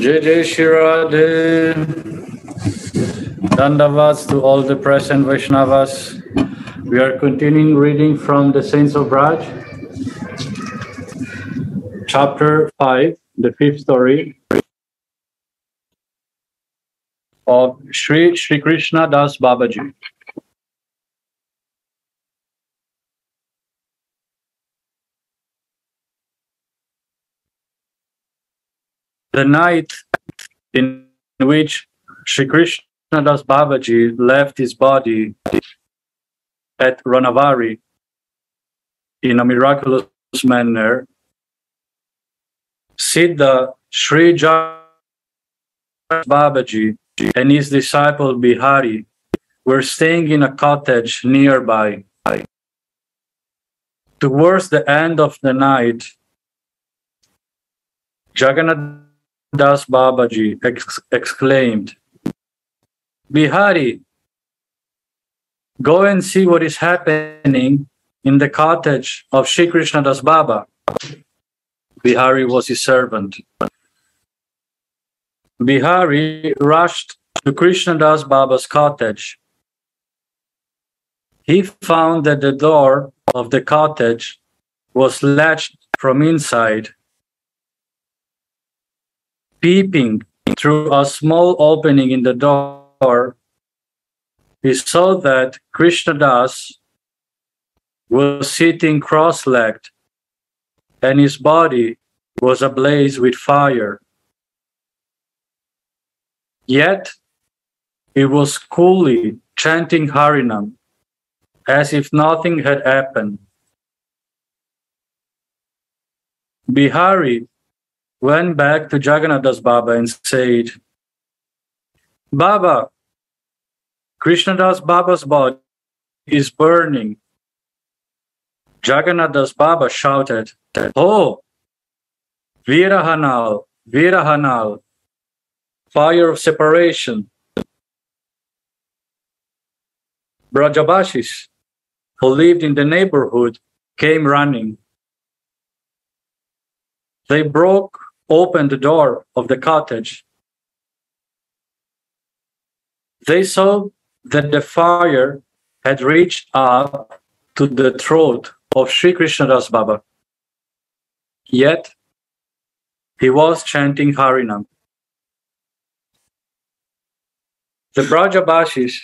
Jai Jai Shri Radhe. Dandavats to all the present Vaishnavas. We are continuing reading from the Saints of Braj, chapter 5, the fifth story of Sri Sri Krishna Das Babaji. The night in which Sri Krishna Das Babaji left his body at Ranavari in a miraculous manner, Siddha Sri Jan Babaji and his disciple Bihari were staying in a cottage nearby. Towards the end of the night, Jagannath Das Babaji ex- exclaimed, Bihari, go and see what is happening in the cottage of Sri Krishna Das Baba. Bihari was his servant. Bihari rushed to Krishna Das Baba's cottage. He found that the door of the cottage was latched from inside. Peeping through a small opening in the door, he saw that Krishna Das was sitting cross legged and his body was ablaze with fire. Yet he was coolly chanting Harinam as if nothing had happened. Bihari went back to Jagannath Das Baba and said, Baba, Krishnadas Baba's body is burning. Jagannath Das Baba shouted, Oh, Virahanal, Virahanal, fire of separation. Brajabashis, who lived in the neighborhood, came running. They broke open the door of the cottage. They saw that the fire had reached up to the throat of Sri Krishna Das Baba. Yet, he was chanting Harinam. The Brajabashis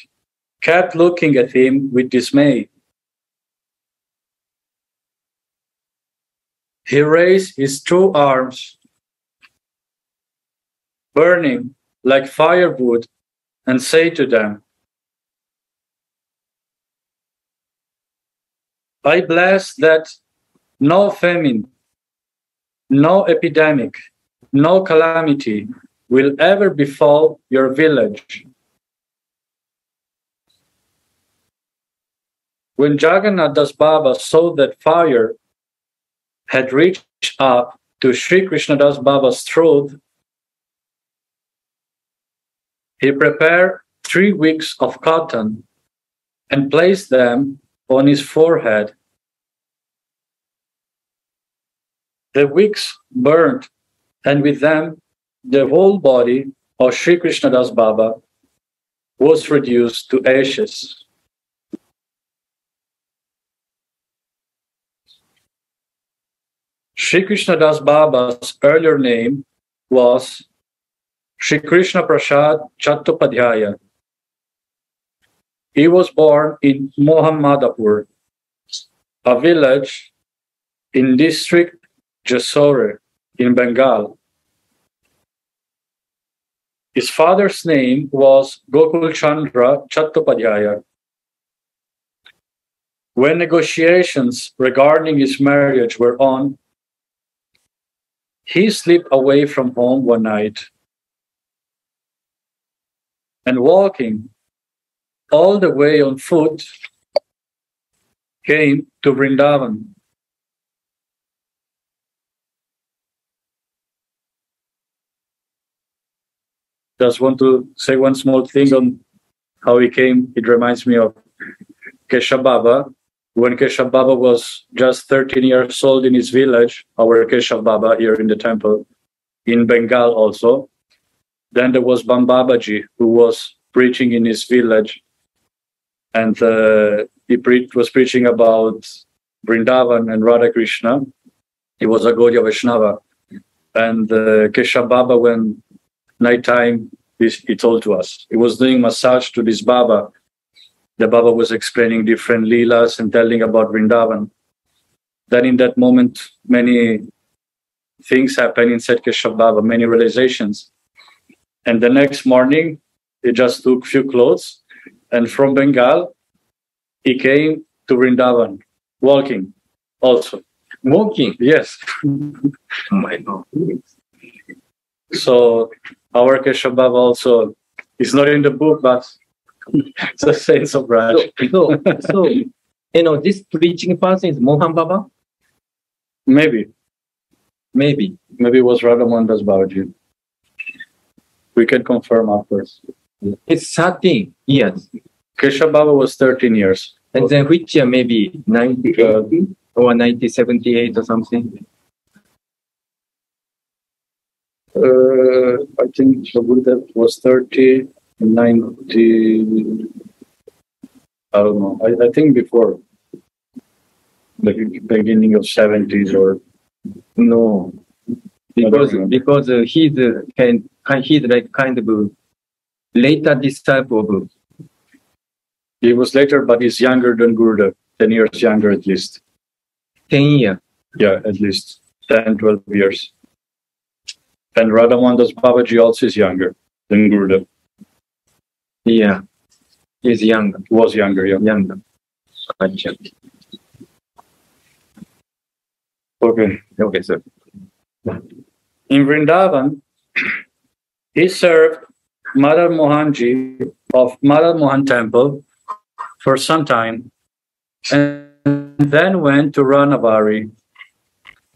kept looking at him with dismay. He raised his two arms, burning like firewood, and say to them, I bless that no famine, no epidemic, no calamity will ever befall your village. When Jagannath Das Baba saw that fire had reached up to Sri Krishna Das Baba's throat, he prepared three wicks of cotton and placed them on his forehead. The wicks burned, and with them, the whole body of Sri Krishna Das Baba was reduced to ashes. Sri Krishna Das Baba's earlier name was Sri Krishna Prasad Chattopadhyaya. He was born in Mohammadapur, a village in district Jessore in Bengal. His father's name was Gokul Chandra Chattopadhyaya. When negotiations regarding his marriage were on, he slipped away from home one night and walking all the way on foot came to Vrindavan. Just want to say one small thing on how he came. It reminds me of Keshav Baba. When Keshav Baba was just 13 years old in his village, our Keshav Baba here in the temple, in Bengal also, then there was Bambabaji, who was preaching in his village. And uh, he pre- was preaching about Vrindavan and Radha Krishna. He was a Gaudiya Vaishnava. And uh, Keshav Baba, when nighttime, he, he told to us, he was doing massage to this Baba. The Baba was explaining different leelas and telling about Vrindavan. Then in that moment, many things happened inside Keshav Baba, many realizations. And the next morning, he just took few clothes, and from Bengal, he came to Vrindavan, walking also. Walking. Yes. Oh my God. So our Keshav Baba also is not in the book, but it's a sense of So, Raj. so, so, you know, this preaching person is Mohan Baba? Maybe, Maybe. maybe it was Radhamandas Babaji. We can confirm afterwards. It's 13 years. Keshav Baba was 13 years. And then which year? Maybe 1980 or 1978 or something? Uh, I think Prabhudev was 30, 90, I don't know. I, I think before the beginning of 70s or No. Because, because uh, he's, uh, kind- he's like kind of a later disciple of he was later, but he's younger than Gurudev, 10 years younger at least. 10 years. Yeah, at least 10, 12 years. And Radhamandas Babaji also is younger than Gurudev, Yeah. He's younger, was younger, yeah. younger. Gotcha. Okay. Okay, sir. In Vrindavan, he served Madan Mohanji of Madan Mohan temple for some time and then went to Ranavari.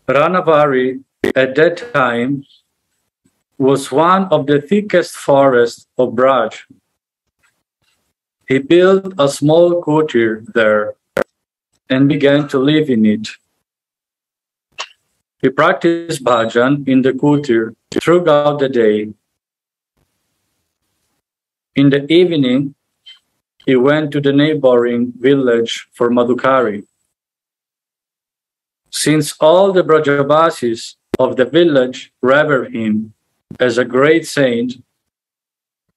Ranavari at that time was one of the thickest forests of Braj. He built a small kutir there and began to live in it. He practiced bhajan in the kutir throughout the day. In the evening, he went to the neighboring village for Madhukari. Since all the Brajavasis of the village revere him as a great saint,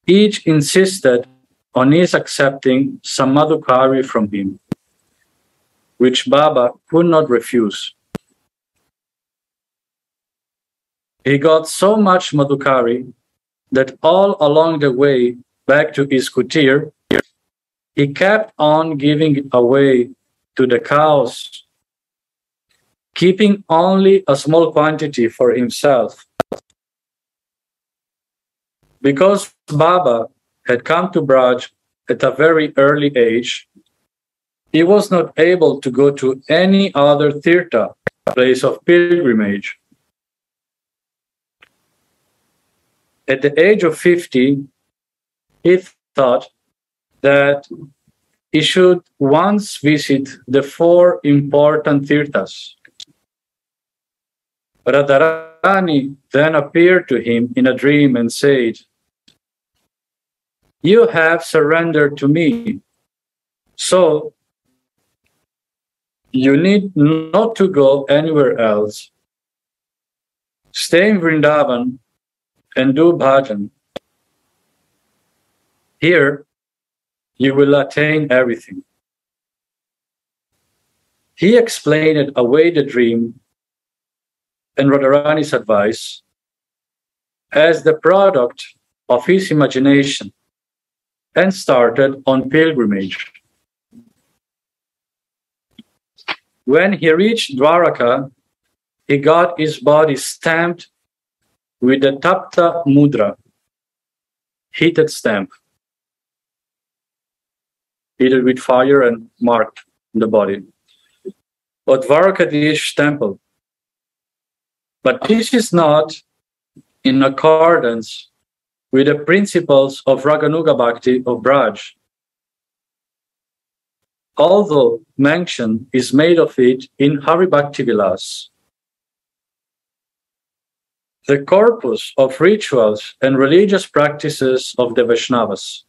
each insisted on his accepting some Madhukari from him, which Baba could not refuse. He got so much Madhukari that all along the way back to his kutir, he kept on giving away to the cows, keeping only a small quantity for himself. Because Baba had come to Braj at a very early age, he was not able to go to any other tirtha, place of pilgrimage. At the age of 50, he thought that he should once visit the four important tirthas. Radharani then appeared to him in a dream and said, You have surrendered to me, so you need not to go anywhere else. Stay in Vrindavan and do bhajan. Here, you will attain everything. He explained away the dream and Radharani's advice as the product of his imagination and started on pilgrimage. When he reached Dwaraka, he got his body stamped with the Tapta Mudra, heated stamp, heated with fire and marked the body. Or Dwarakadish temple. But this is not in accordance with the principles of Raganuga Bhakti of Braj. Although mention is made of it in Hari Bhakti Vilas. the corpus of rituals and religious practices of the Vaishnavas.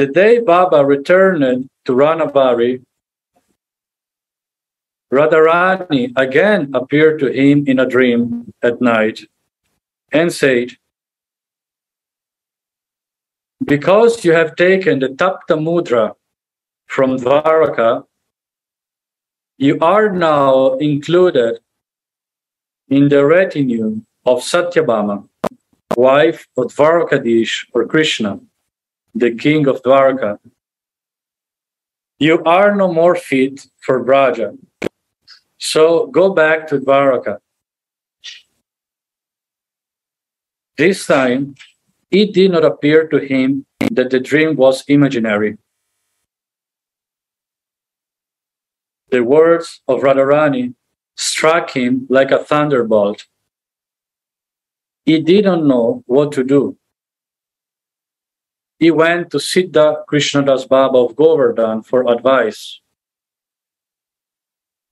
The day Baba returned to Ranavari, Radharani again appeared to him in a dream at night and said, Because you have taken the Tapta Mudra from Dvaraka, you are now included in the retinue of Satyabhama, wife of Dvarakadish or Krishna, the king of Dwarka. You are no more fit for Braja. So go back to Dwaraka. This time, it did not appear to him that the dream was imaginary. The words of Radharani struck him like a thunderbolt. He didn't know what to do. He went to Siddha Krishnadas Baba of Govardhan for advice.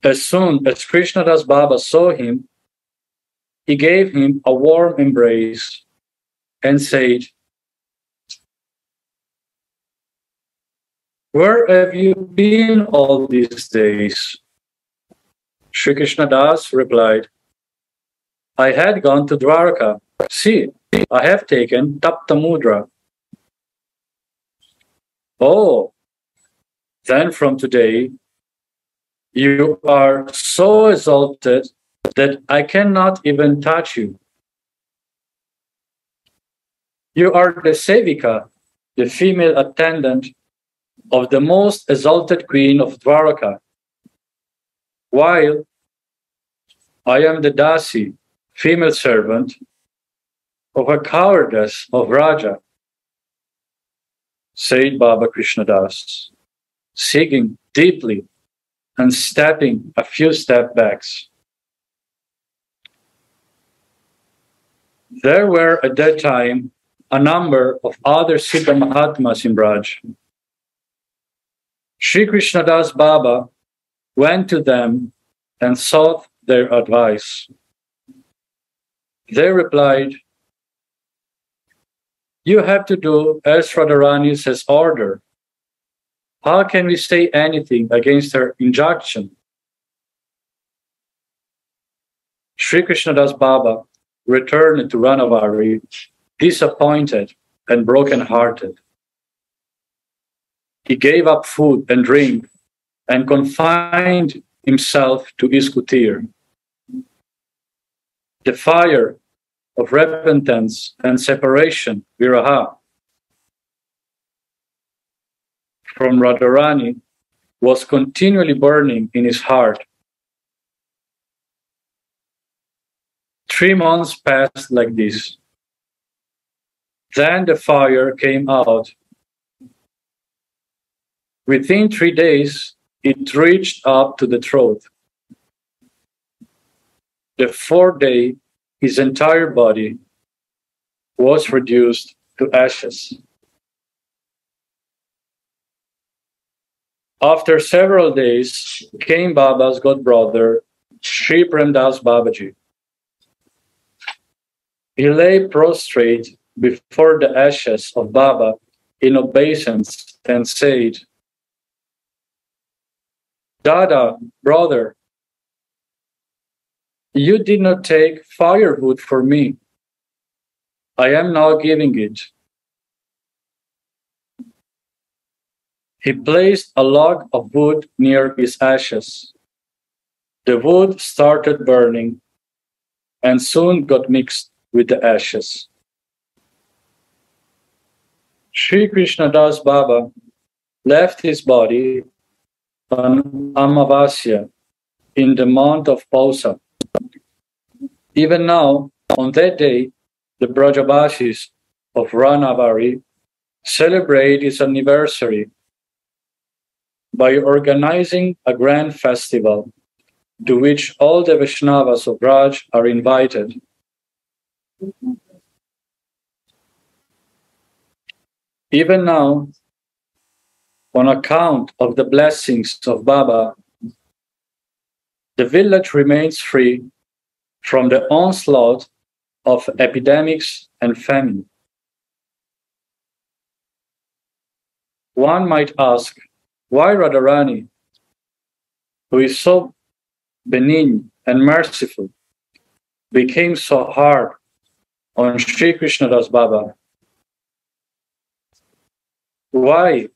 As soon as Krishnadas Baba saw him, he gave him a warm embrace and said, Where have you been all these days? Sri Krishna Das replied, I had gone to Dwarka. See, I have taken Tapta Mudra. Oh, then from today, you are so exalted that I cannot even touch you. You are the Sevika, the female attendant of the most exalted queen of Dwaraka, while I am the Dasi, female servant of a cowardice of Braja, said Baba Krishnadas, sighing deeply and stepping a few step backs. There were at that time a number of other Siddha Mahatmas in Braj Sri Krishnadas Baba went to them and sought their advice. They replied, You have to do as Radharani has ordered. How can we say anything against her injunction? Sri Krishnadas Baba returned to Ranavari disappointed and broken-hearted. He gave up food and drink and confined himself to his kutir. The fire of repentance and separation, viraha, from Radharani was continually burning in his heart. Three months passed like this. Then the fire came out Within three days, it reached up to the throat. The fourth day, his entire body was reduced to ashes. After several days, came Baba's godbrother, Sri Premdas Babaji. He lay prostrate before the ashes of Baba in obeisance and said, Dada, brother, you did not take firewood for me. I am now giving it. He placed a log of wood near his ashes. The wood started burning and soon got mixed with the ashes. Sri Krishna Das Baba left his body on Amavasya in the month of Pausa. Even now, on that day, the Brajavasis of Ranavari celebrate its anniversary by organizing a grand festival to which all the Vaishnavas of Braj are invited. Even now, on account of the blessings of Baba, the village remains free from the onslaught of epidemics and famine. One might ask, why Radharani, who is so benign and merciful, became so hard on Sri Krishna Das Baba? Why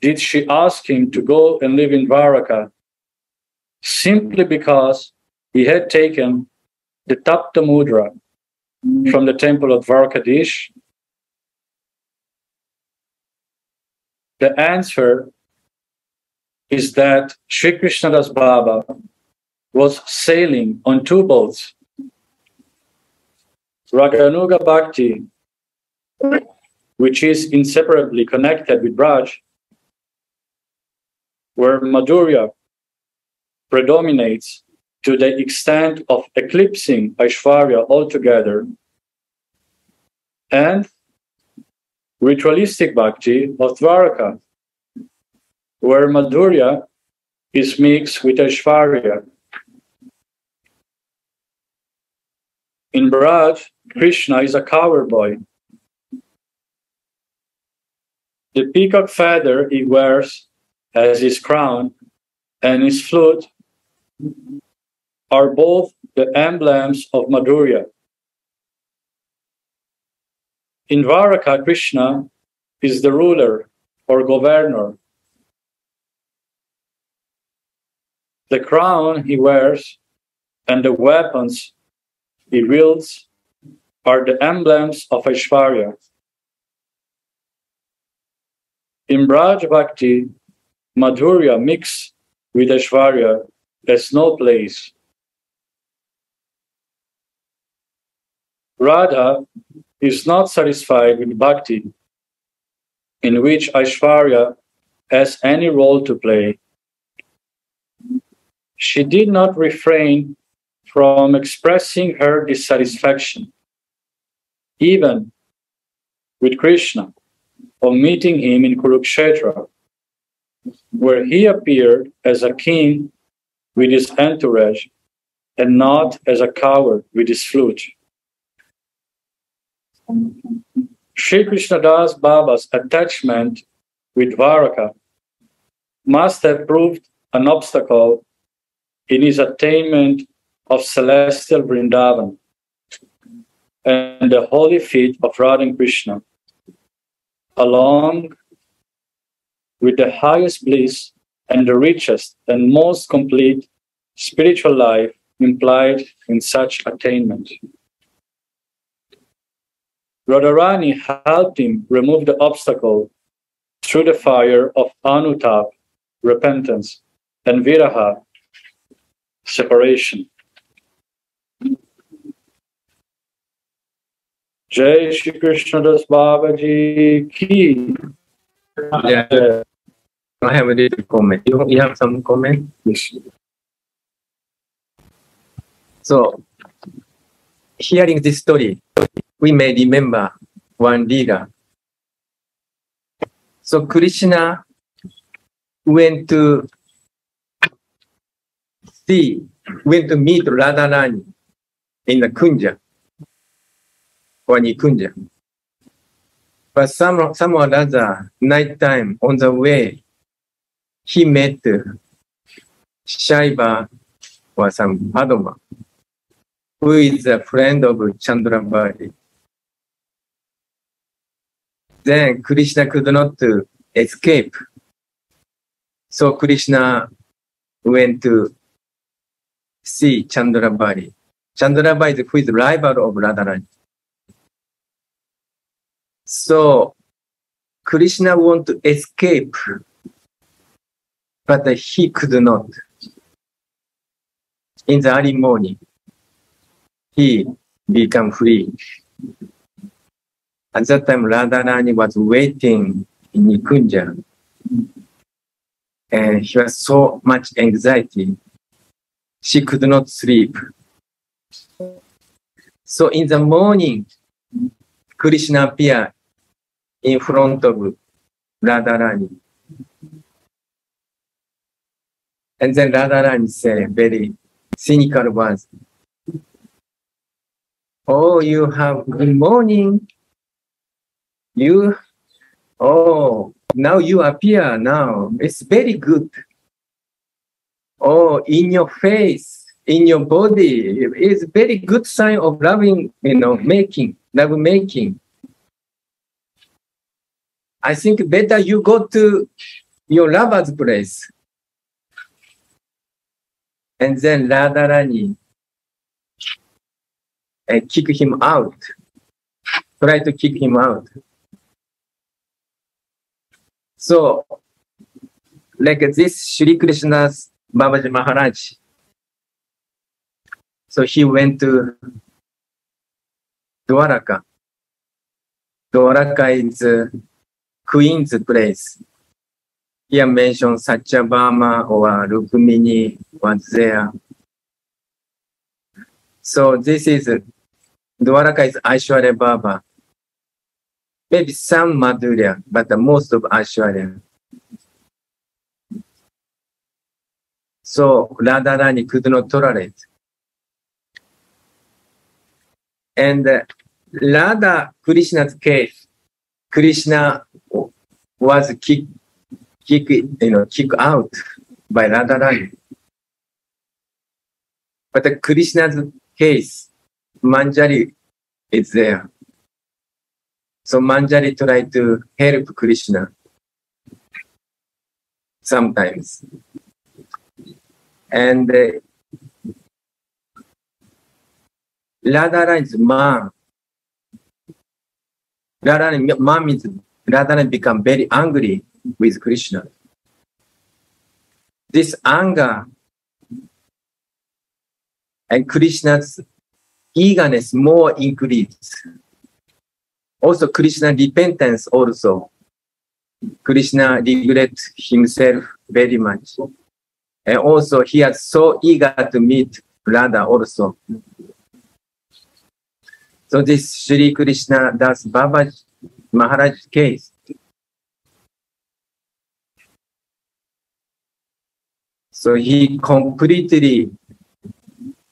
did she ask him to go and live in Dwaraka simply because he had taken the Tapta Mudra mm. from the temple of Dwarkadish? The answer is that Sri Krishnadas Baba was sailing on two boats. Raganuga Bhakti, which is inseparably connected with Braj, where Madhurya predominates to the extent of eclipsing Aishwarya altogether, and ritualistic bhakti of Dwaraka, where Madhurya is mixed with Aishwarya. In Braj, Krishna is a cower boy. The peacock feather he wears as his crown and his flute are both the emblems of Madhurya. In Dwaraka, Krishna is the ruler or governor. The crown he wears and the weapons he wields are the emblems of Aishwarya. In Braj Bhakti, Madhurya mix with Aishwarya has no place. Radha is not satisfied with bhakti, in which Aishwarya has any role to play. She did not refrain from expressing her dissatisfaction, even with Krishna, on meeting him in Kurukshetra, where he appeared as a king with his entourage and not as a coward with his flute. Sri Krishna Das Baba's attachment with Dwaraka must have proved an obstacle in his attainment of celestial Vrindavan and the holy feet of Radha and Krishna, along with the highest bliss and the richest and most complete spiritual life implied in such attainment. Radharani helped him remove the obstacle through the fire of anutap, repentance, and viraha, separation. Jai Shri Krishna Das Babaji ki. Yeah. I have a little comment. You, you have some comment? Yes. So, hearing this story, we may remember one leader. So Krishna went to see, went to meet Radharani in the Kunja, or Nikunja. But some, someone other night time on the way, he met Shaiva or some Padma, who is a friend of Chandrabali. Then Krishna could not escape. So Krishna went to see. Chandrabali who is rival of Radharani. So Krishna want to escape but he could not. In the early morning, he became free. At that time, Radharani was waiting in Nikunja, and she was so much anxiety. She could not sleep. So in the morning, Krishna appeared in front of Radharani And then Radharani said very cynical words. Oh, you have good morning. You, oh, now you appear now. It's very good. Oh, in your face, in your body, it's very good sign of loving, you know, making, love making. I think better you go to your lover's place. And then Radharani and kick him out. Try to kick him out. So, like this Sri Krishna's Babaji Maharaj. So he went to Dwaraka. Dwaraka is uh, queen's place. Here mentioned Satyabhama or Rukmini was there. So this is Dwaraka is Aishwarya Baba. Maybe some Madhurya, but the most of Aishwarya. So Radharani could not tolerate. And uh, Radha Krishna's case, Krishna was kicked, kick, you know, kicked out by Radharani. But the Krishna's case, Manjari is there. So Manjari tried to help Krishna sometimes. And uh, mom, Radharani, mom is, become very angry with Krishna. This anger and Krishna's eagerness more increased. Also, Krishna repentance also. Krishna regret himself very much. And also, he is so eager to meet Radha also. So this Sri Krishna Das Baba Maharaj case. So he completely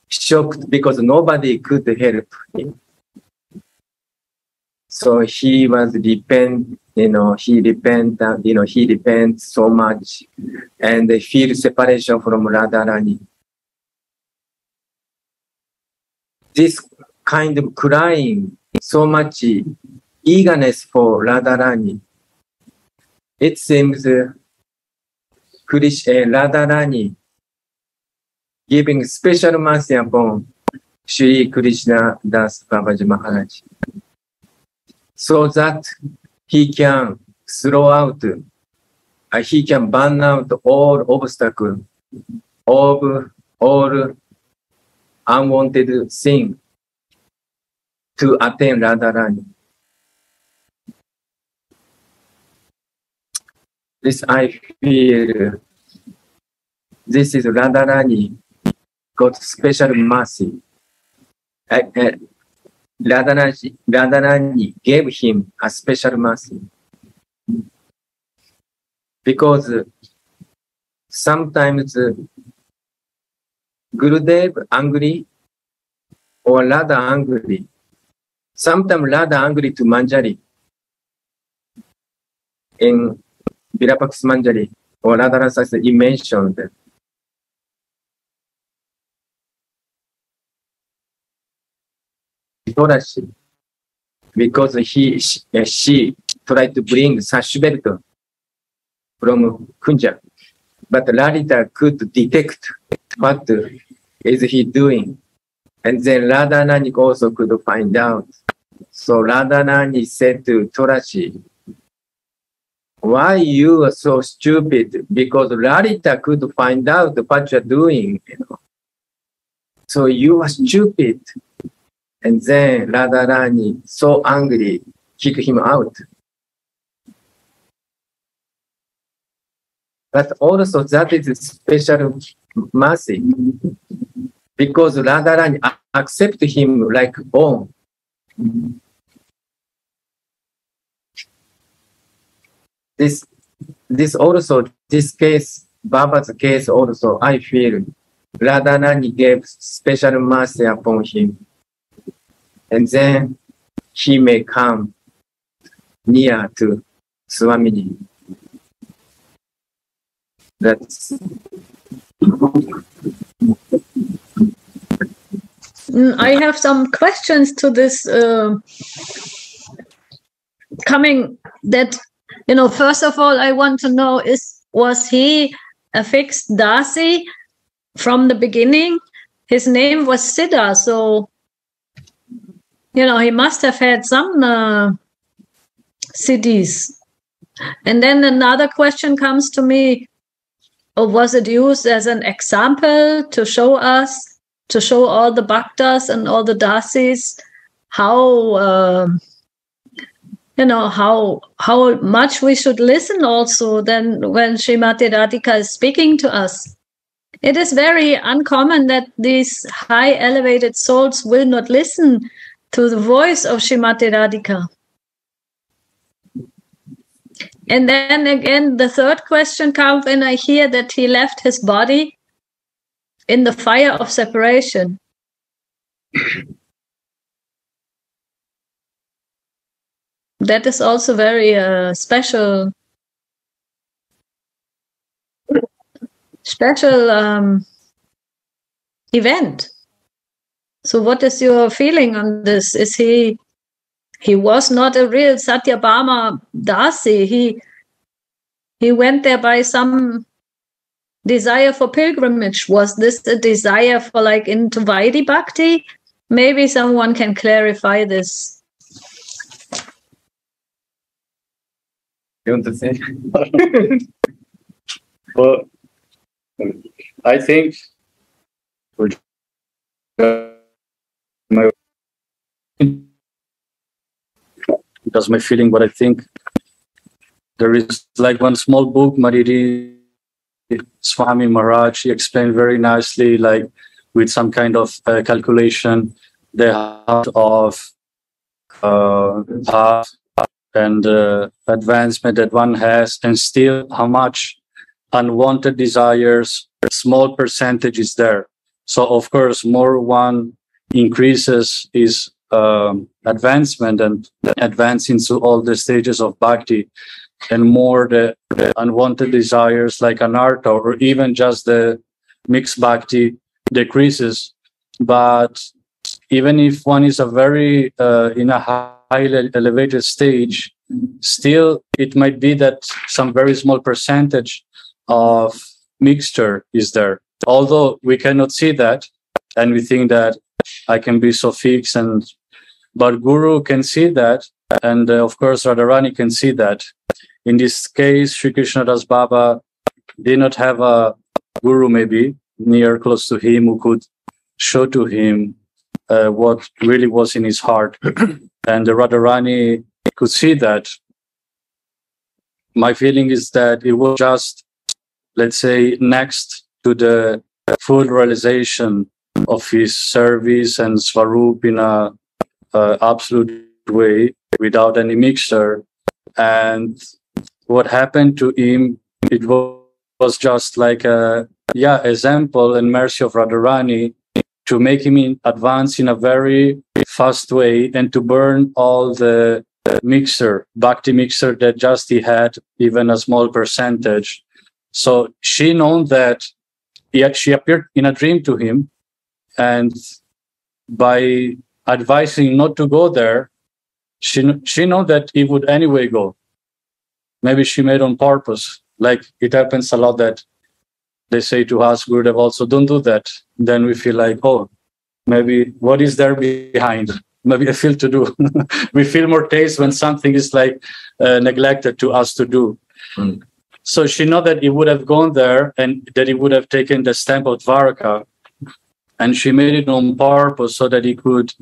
shocked because nobody could help him. So he was repent, you know, he repent, you know, he repents so much and they feel separation from Radharani. This kind of crying, so much eagerness for Radharani. It seems uh, Krish, uh, Radharani giving special mercy upon Sri Krishna Das Babaji Maharaj so that he can throw out, uh, he can burn out all obstacle of all unwanted thing to attain Radharani. This I feel, this is Radharani got special mercy. Uh, uh, Radharani, gave him a special mercy. Because sometimes Gurudev angry or Radha angry. Sometimes Radha angry to Manjari in Virapax Manjari or Radharasa he mentioned Torashi because he she, she tried to bring Sashbelt from Kunja. But Lalita could detect what is he doing. And then Radhanani also could find out. So Radhanani said to Torashi, why you are so stupid? Because Lalita could find out what you're doing, you know. So you are stupid. And then Radharani, so angry, kick him out. But also that is a special mercy because Radharani accept him like own. This, this also, this case Baba's case also, I feel Radharani gave special mercy upon him. And then he may come near to Swamiji. That's Mm, I have some questions to this uh, coming that you know first of all I want to know is was he a fixed Dasi from the beginning his name was Siddha so you know he must have had some uh, siddhis and then another question comes to me or was it used as an example to show us to show all the bhaktas and all the dasis how uh, you know how how much we should listen also then when Srimati Radhika is speaking to us. It is very uncommon that these high elevated souls will not listen to the voice of Srimati Radhika. And then again, the third question comes when I hear that he left his body in the fire of separation. that is also very uh, special special um, event so what is your feeling on this? Is he he was not a real satyabhama dasi. He he went there by some desire for pilgrimage. Was this a desire for like into vaidhi bhakti? Maybe someone can clarify this. You want to say? Well, I think we're that's my feeling, but I think there is like one small book, Mariri Swami Maharaj, he explained very nicely, like with some kind of uh, calculation, the heart of uh, path and uh, advancement that one has, and still how much unwanted desires, small percentage is there. So of course, more one increases his um, advancement and advance into all the stages of bhakti, and more the, the unwanted desires like anartha or even just the mixed bhakti decreases. But even if one is a very uh, in a high elevated stage, still it might be that some very small percentage of mixture is there. Although we cannot see that, and we think that I can be so fixed, and but Guru can see that, and uh, of course Radharani can see that. In this case, Sri Krishna Das Baba did not have a guru, maybe near close to him, who could show to him uh, what really was in his heart. and the Radharani could see that. My feeling is that it was just, let's say, next to the full realization of his service and Swarup in a, absolute way without any mixture. And what happened to him, it was, was just like a, yeah, example and mercy of Radharani to make him advance in a very fast way and to burn all the mixer, bhakti mixer that just he had, even a small percentage. So she known that he, she appeared in a dream to him, and by advising not to go there, she she know that he would anyway go. Maybe she made on purpose. Like it happens a lot that they say to us, Gurudev also, don't do that. Then we feel like, oh, maybe what is there behind? Maybe I feel to do. we feel more taste when something is like uh, neglected to us to do. Mm. So she know that he would have gone there and that he would have taken the stamp of Dvaraka. And she made it on purpose so that he could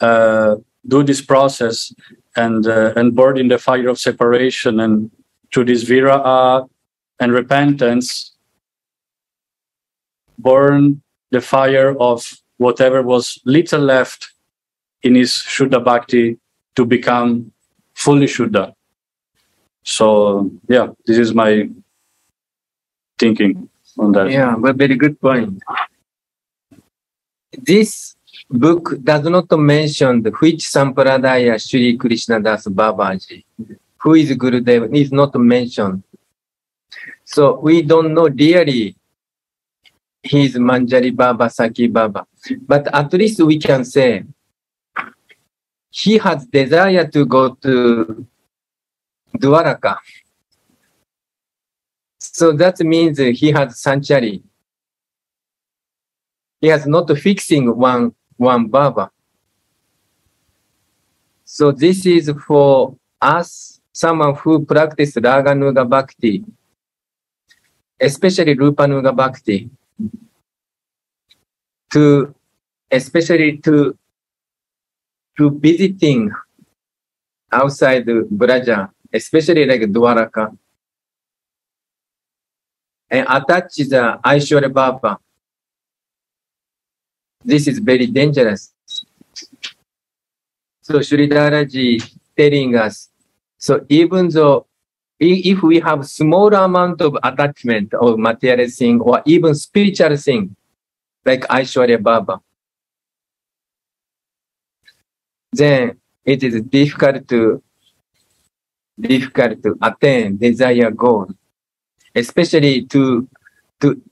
uh, do this process and uh, and burn in the fire of separation and through this viraha and repentance burn the fire of whatever was little left in his Shuddha Bhakti to become fully Shuddha. So, yeah, this is my thinking on that. Yeah, but very good point. This book does not mention which Sampradaya Sri Krishna Das Babaji, who is Gurudev, is not mentioned. So we don't know really he is Manjari Baba, Sakhi Baba. But at least we can say he has desire to go to Dwaraka. So that means he has sanctuary. He has not fixing one one Baba. So this is for us, someone who practice Raganuga Bhakti, especially Rupanuga Bhakti, to especially to to visiting outside Braja, especially like Dwaraka, and attach the Aishwarya Baba. This is very dangerous. So Sridharaji telling us, so even though if we have small amount of attachment or material thing or even spiritual thing, like Aishwarya Baba, then it is difficult to difficult to attain desired goal, especially to to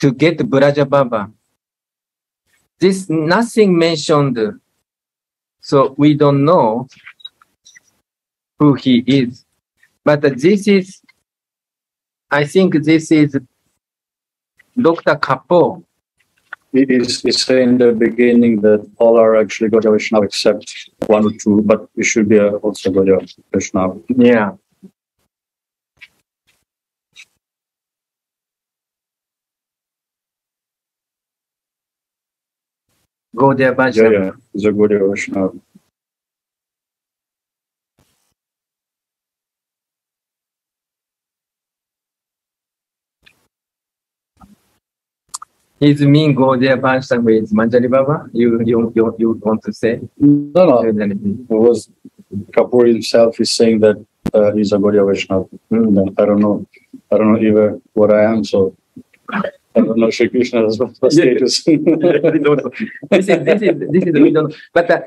to get Braja Baba. This nothing mentioned, so we don't know who he is. But this is, I think this is Dr. Kapoor. It is it's saying in the beginning that all are actually Gaudiya Vaishnava except one or two, but it should be also Gaudiya Vaishnava. Yeah. Gaudiya Yeah, Vaishnava. yeah, it's a Gaudiya Vaishnava. His mean Gaudiya Vaishnava is Manjari Baba. You, you, you, you want to say? No, no, it was Kapoor himself is saying that uh, he's a Gaudiya Vaishnava. Mm. I don't know, I don't know even what I am, so I don't know Shri Krishna's status. this is this is this is we don't. But uh,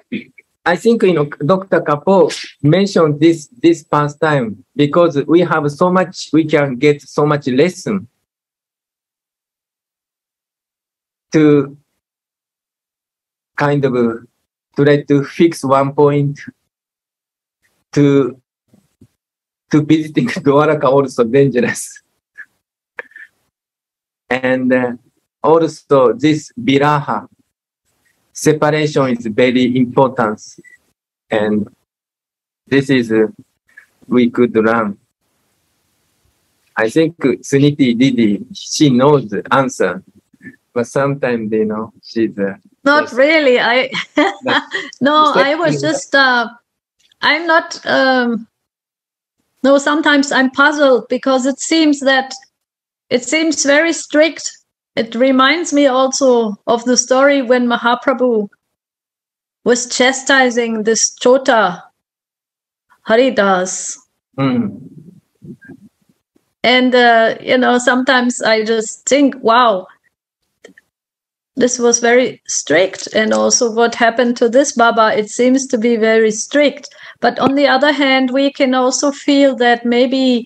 I think you know Dr. Kapoor mentioned this this past time because we have so much we can get so much lesson to kind of uh, try to fix one point to to visiting Dwaraka also dangerous. And uh, also this viraha separation is very important and this is uh, we could learn i think suniti didi she knows the answer but sometimes you know she's uh, Not Yes. really. I no, I was just uh I'm not um no, sometimes I'm puzzled because it seems that it seems very strict. It reminds me also of the story when Mahaprabhu was chastising this Chota Haridas. mm, And uh, you know, sometimes I just think, wow, this was very strict. And also, what happened to this Baba, it seems to be very strict. But on the other hand, we can also feel that maybe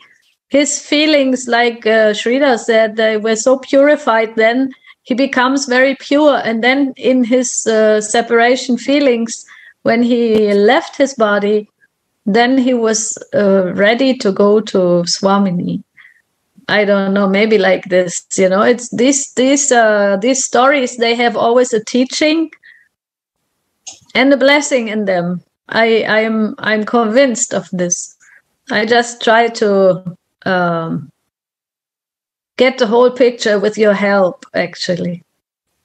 his feelings, like uh, Shrida said, they were so purified then. He becomes very pure. And then in his uh, separation feelings, when he left his body, then he was uh, ready to go to Swamini. I don't know, maybe like this, you know, it's these these uh these stories they have always a teaching and a blessing in them. I I am I'm convinced of this. I just try to um get the whole picture with your help actually.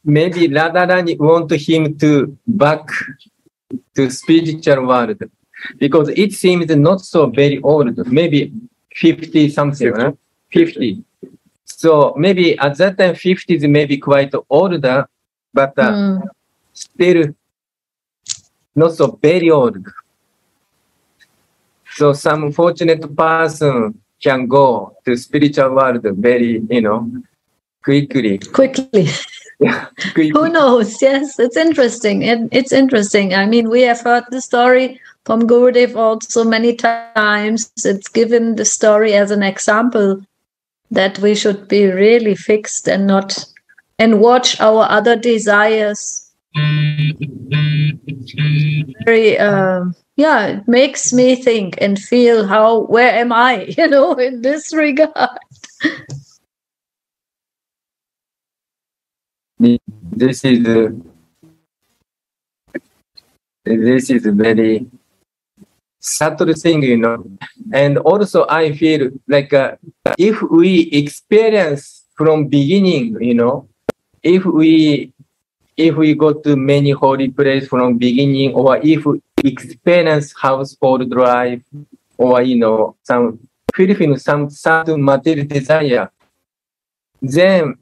maybe radharani want him to back to spiritual world because it seems not so very old maybe 50 something huh? 50 so maybe at that time 50 is maybe quite older but uh, Mm. still not so very old. So some fortunate person can go to spiritual world very, you know, quickly. Quickly. Yeah, quickly. Who knows? Yes, it's interesting. It, it's interesting. I mean, we have heard the story from Gurudev also many times. It's given the story as an example that we should be really fixed and not and watch our other desires. Very, um, yeah, it makes me think and feel how where am I, you know, in this regard. This is this is very subtle thing, you know. And also, I feel like uh, if we experience from beginning, you know, if we if we go to many holy place from beginning, or if experience household drive or you know, some fulfill some certain material desire, then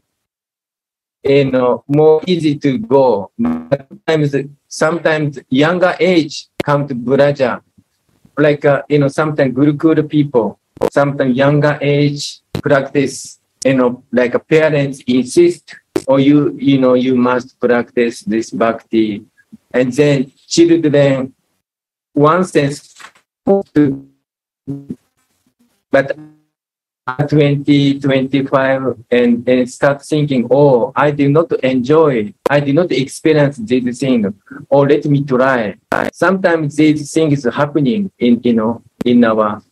you know more easy to go. Sometimes sometimes younger age come to Braja like uh, you know sometimes Gurukul people, sometimes younger age practice, you know, like parents insist, or you you know you must practice this bhakti, and then children, one sense, but 20, 25 and, and start thinking, oh, I did not enjoy, I did not experience this thing, or let me try. Sometimes these things happening in, you know, in our,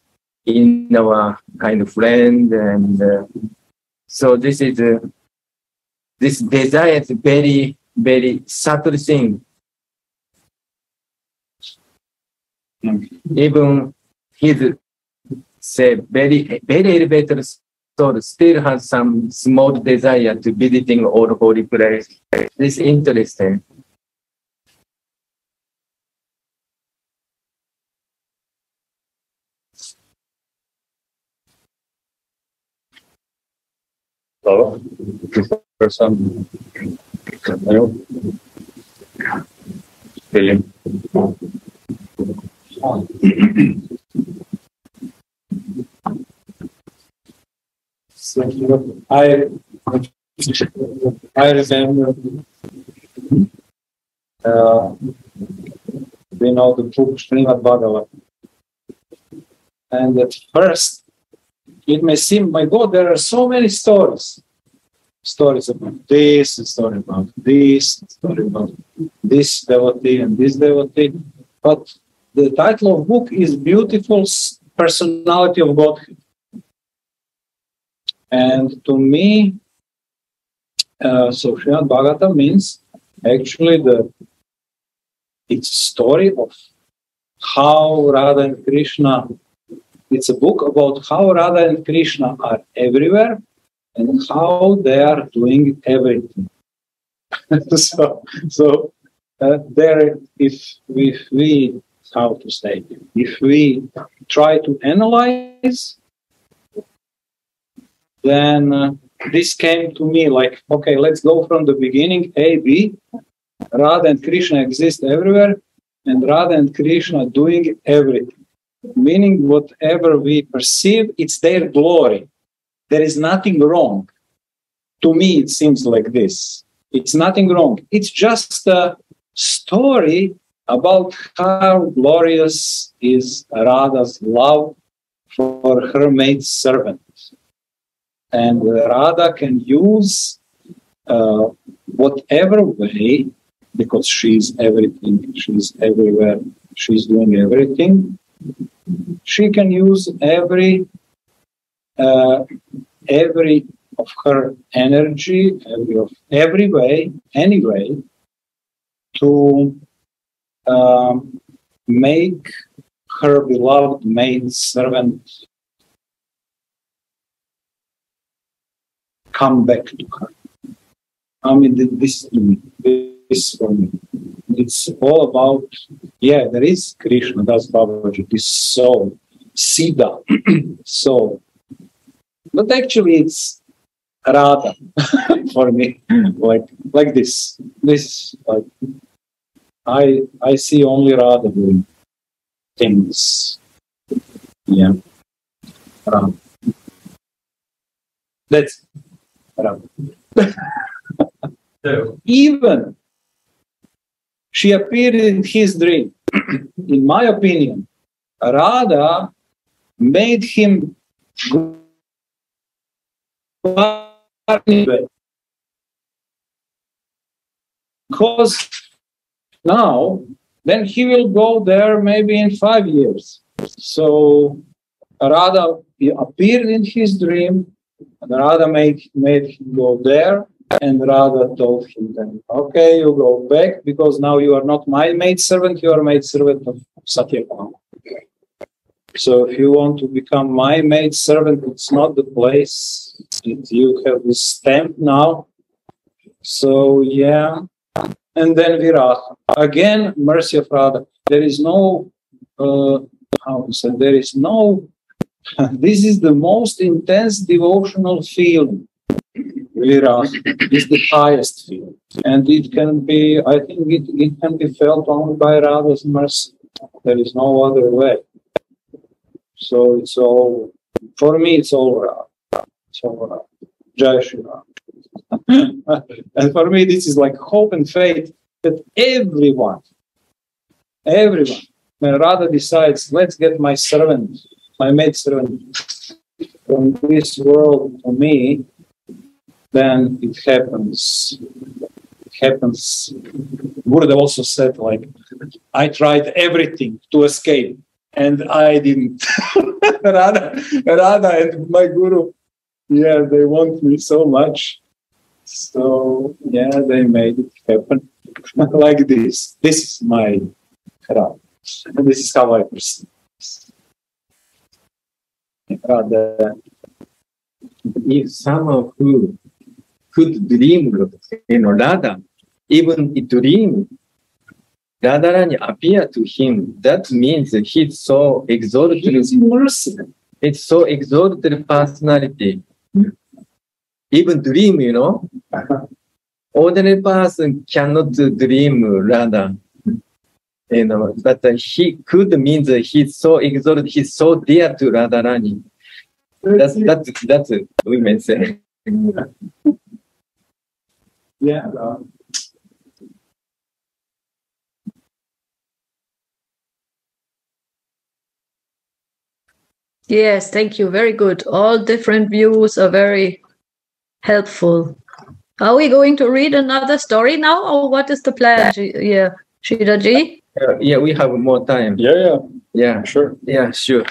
in our kind of friend. And uh, so this is, uh, this desire is very, very subtle thing. Even his say very very elevated soul still has some small desire to visiting all holy place. This is interesting. Hello, person. Hello. William. So, I I remember uh, you know the book Srimad Bhagavat. And at first it may seem, my God, there are so many stories. Stories about this, a story about this, story about this devotee and this devotee. But the title of book is Beautiful Personality of Godhead. And to me, uh, so Srimad means actually the it's story of how Radha and Krishna. It's a book about how Radha and Krishna are everywhere and how they are doing everything. so, so uh, there, if if we how to say, if we try to analyze then uh, this came to me like, okay, let's go from the beginning, A, B. Radha and Krishna exist everywhere, and Radha and Krishna are doing everything. Meaning, whatever we perceive, it's their glory. There is nothing wrong. To me, it seems like this. It's nothing wrong. It's just a story about how glorious is Radha's love for her maid servant and Radha can use uh, whatever way because she's everything, she's everywhere, she's doing everything. She can use every uh, every of her energy, every of every way, any way, to um, make her beloved maid servant come back to her. I mean, this this for me. It's all about, yeah, there is Krishna, that's Babaji, this soul, Siddha, soul. But actually, it's Radha for me, like like this. This like I I see only Radha doing things. Yeah, um, Radha. That's um, even she appeared in his dream. in my opinion, Radha made him go because now then he will go there maybe in five years. So Radha appeared in his dream, and Radha made, made him go there, and Radha told him then, okay, you go back because now you are not my maid servant, you are maid servant of Satyabhama. So if you want to become my maid servant, it's not the place. You have this stamp now. So yeah. And then Viraha. Again, mercy of Radha. There is no uh, how to say, there is no this is the most intense devotional feeling. Viraha is the highest feeling. And it can be, I think it, it can be felt only by Radha's mercy. There is no other way. So it's all, for me, it's all Radha. It's all Radha. Jai Shri and for me, this is like hope and faith that everyone, everyone, when Radha decides, let's get my servant, my maid servant from this world to me, then it happens. It happens. Buddha also said, like, I tried everything to escape, and I didn't. Radha, Radha and my guru, yeah, they want me so much. So, yeah, they made it happen like this. This is my Radha. And this is how I perceive. Radha, uh, if someone who could dream, you know, Radha, even dream, Radharani appear to him, that means he's so exalted. He's mercy. It's so exalted personality. Hmm. Even dream, you know, ordinary person cannot dream Radha. You know, but he could means he's so exalted, he's so dear to Radharani. That's that's that's women say. Yeah. uh, Yes, thank you. Very good. All different views are very helpful. Are we going to read another story now, or what is the plan? Ji- Yeah, Shiraji? Uh, yeah, we have more time. yeah, yeah, Yeah, sure. yeah, sure.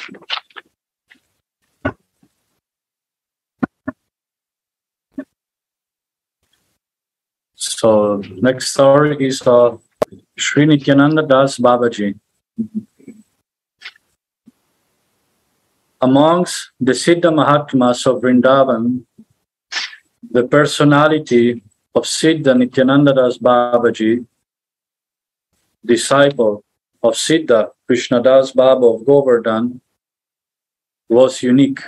So next story is of Sri Nityananda Das Babaji. Amongst the Siddha Mahatmas of Vrindavan, the personality of Siddha Nityananda Das Babaji, disciple of Siddha Krishnadas Baba of Govardhan, was unique.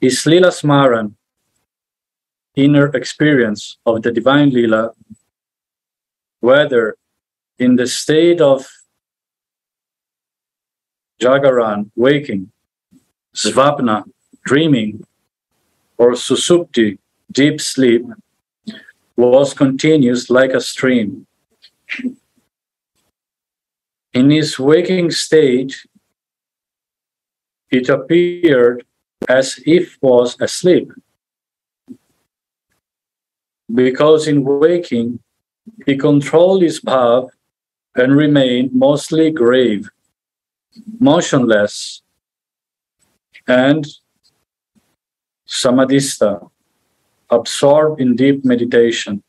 His Lila Smaran inner experience of the divine Lila, whether in the state of Jagaran, waking, Svapna, dreaming, or Susupti, deep sleep, was continuous like a stream. In his waking state, it appeared as if was asleep because in waking he controlled his bhav and remained mostly grave, motionless, and samadhista, absorbed in deep meditation.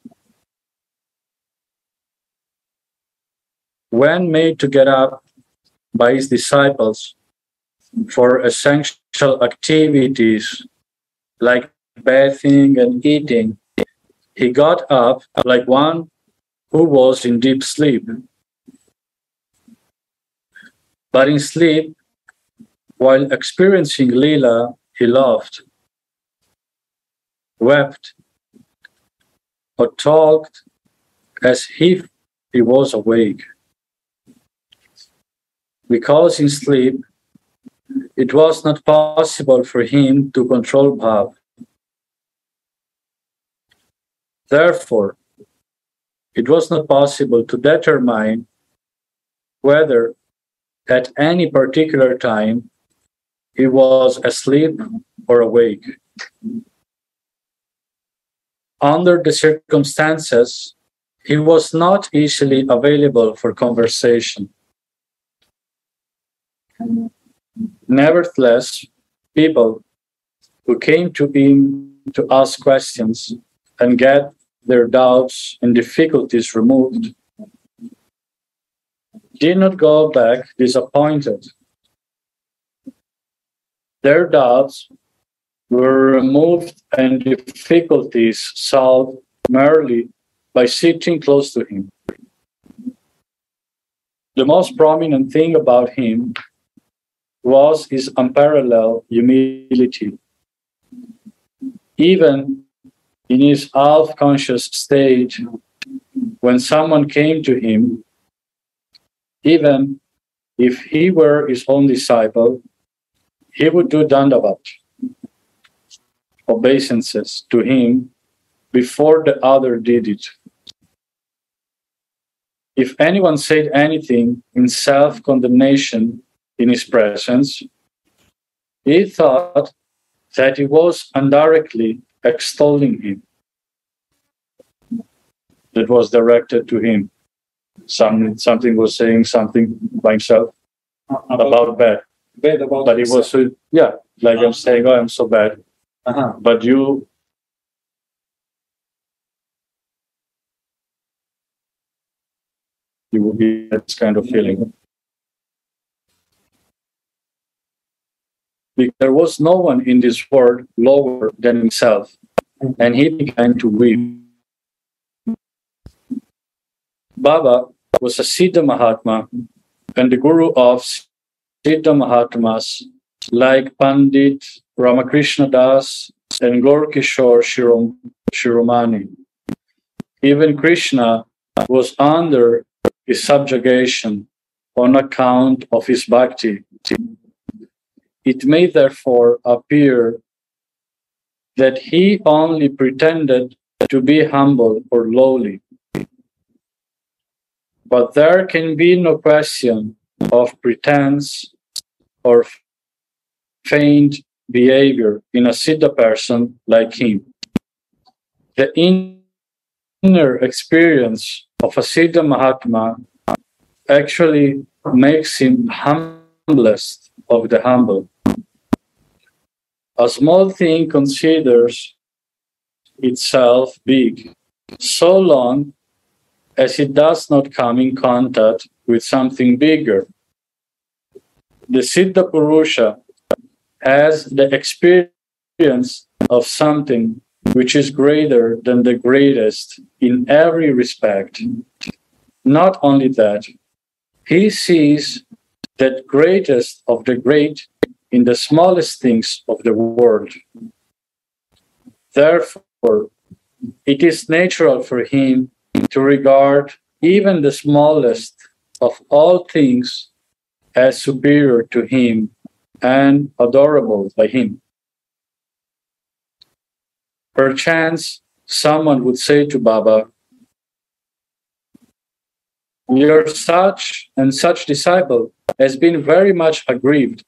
When made to get up by his disciples for essential activities like bathing and eating, he got up like one who was in deep sleep. But in sleep, while experiencing Leela, he laughed, wept, or talked as if he was awake. Because in sleep, it was not possible for him to control Bhav. Therefore, it was not possible to determine whether at any particular time he was asleep or awake. Under the circumstances, he was not easily available for conversation. Nevertheless, people who came to him to ask questions and get their doubts and difficulties removed did not go back disappointed. Their doubts were removed and difficulties solved merely by sitting close to him. The most prominent thing about him was his unparalleled humility. Even in his half conscious state, when someone came to him, even if he were his own disciple, he would do dandavat, obeisances to him before the other did it. If anyone said anything in self condemnation in his presence, he thought that he was indirectly extolling him. That was directed to him. Some, something was saying something by himself about bad. bad about But it was, uh, yeah, like I'm saying, oh, I'm so bad. Uh But you, you will be this kind of feeling. Be- There was no one in this world lower than himself, and he began to weep. Baba was a Siddha Mahatma and the guru of Siddha Mahatmas like Pandit Ramakrishna Das and Gaur Kishore Shirom, Shiromani. Even Krishna was under his subjugation on account of his bhakti. It may therefore appear that he only pretended to be humble or lowly. But there can be no question of pretense or feigned behavior in a Siddha person like him. The inner experience of a Siddha Mahatma actually makes him humblest of the humble. A small thing considers itself big so long as it does not come in contact with something bigger. The Siddha Purusha has the experience of something which is greater than the greatest in every respect. Not only that, he sees that greatest of the great in the smallest things of the world. Therefore, it is natural for him to regard even the smallest of all things as superior to him and adorable by him. Perchance someone would say to Baba, Your such and such disciple has been very much aggrieved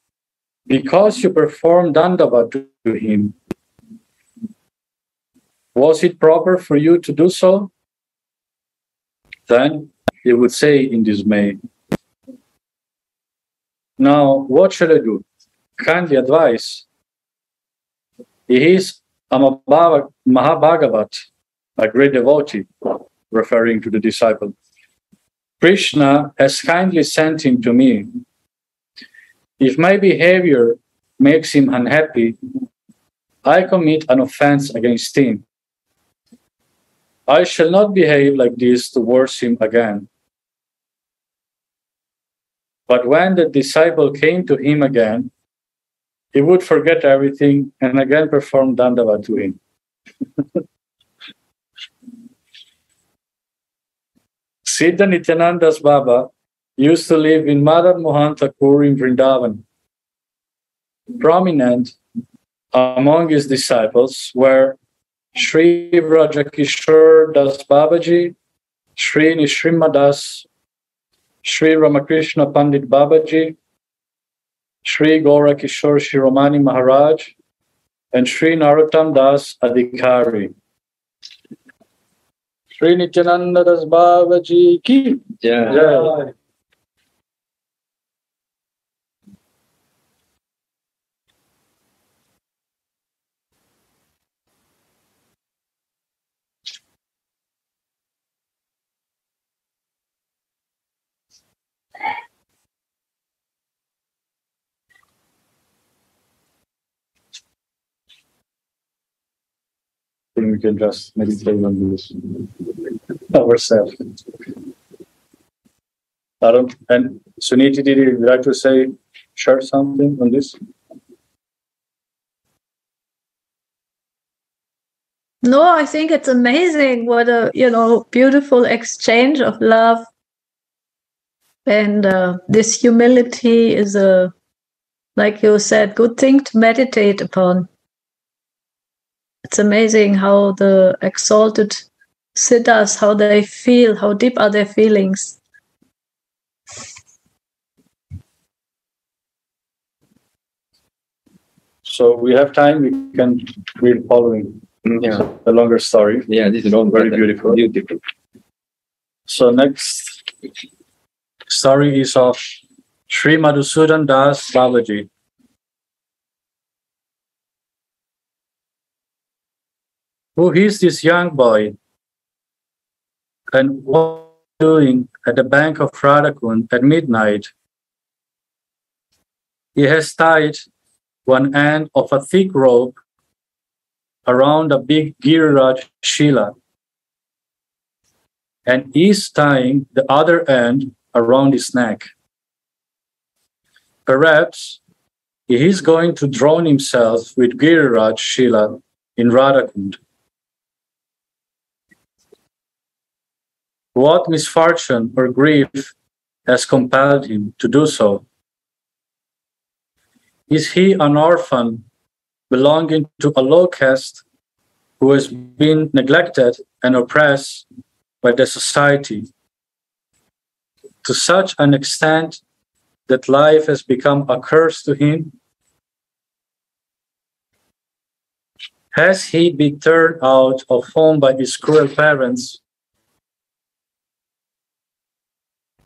because you performed dandavat to him. Was it proper for you to do so? Then he would say in dismay, Now, what shall I do? Kindly advise. He is a Mahabhava- Mahabhagavat, a great devotee, referring to the disciple. Krishna has kindly sent him to me. If my behavior makes him unhappy, I commit an offense against him. I shall not behave like this towards him again. But when the disciple came to him again, he would forget everything and again perform dandavat to him. Siddha Nityananda Das Baba used to live in Madan Mohan Thakur in Vrindavan. Prominent among his disciples were Sri Vrajakishore Das Babaji, Sri Nishrimadas, Sri Ramakrishna Pandit Babaji, Sri Gaura Kishore Shiromani Maharaj, and Sri Narottam Das Adhikari. Sri Nityananda Das Babaji ki Yeah. jai. We can just meditate on this ourselves. Arun and Suniti, did you like to say, share something on this? No, I think it's amazing what a you know beautiful exchange of love, and uh, this humility is a, like you said, good thing to meditate upon. It's amazing how the exalted siddhas, how they feel, how deep are their feelings. So we have time, we can read following Yeah. the longer story. Yeah, this is all Very beautiful. Beautiful. So next story is of Sri Madhusudan Das Babaji. Who is this young boy? And what doing at the bank of Radhakund at midnight? He has tied one end of a thick rope around a big Giriraj Shila and is tying the other end around his neck. Perhaps he is going to drown himself with Giriraj Shila in Radhakund. What misfortune or grief has compelled him to do so? Is he an orphan belonging to a low caste who has been neglected and oppressed by the society to such an extent that life has become a curse to him? Has he been turned out of home by his cruel parents?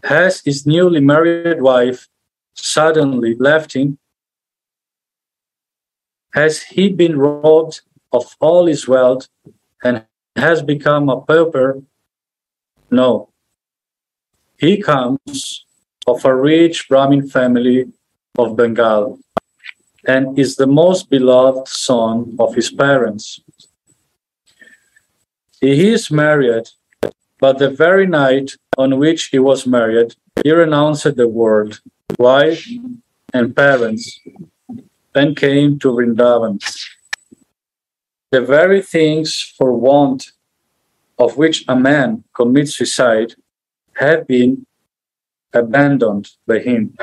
Has his newly married wife suddenly left him? Has he been robbed of all his wealth and has become a pauper? No. He comes of a rich Brahmin family of Bengal and is the most beloved son of his parents. He is married, but the very night on which he was married, he renounced the world, wife, and parents, and came to Vrindavan. The very things for want of which a man commits suicide have been abandoned by him.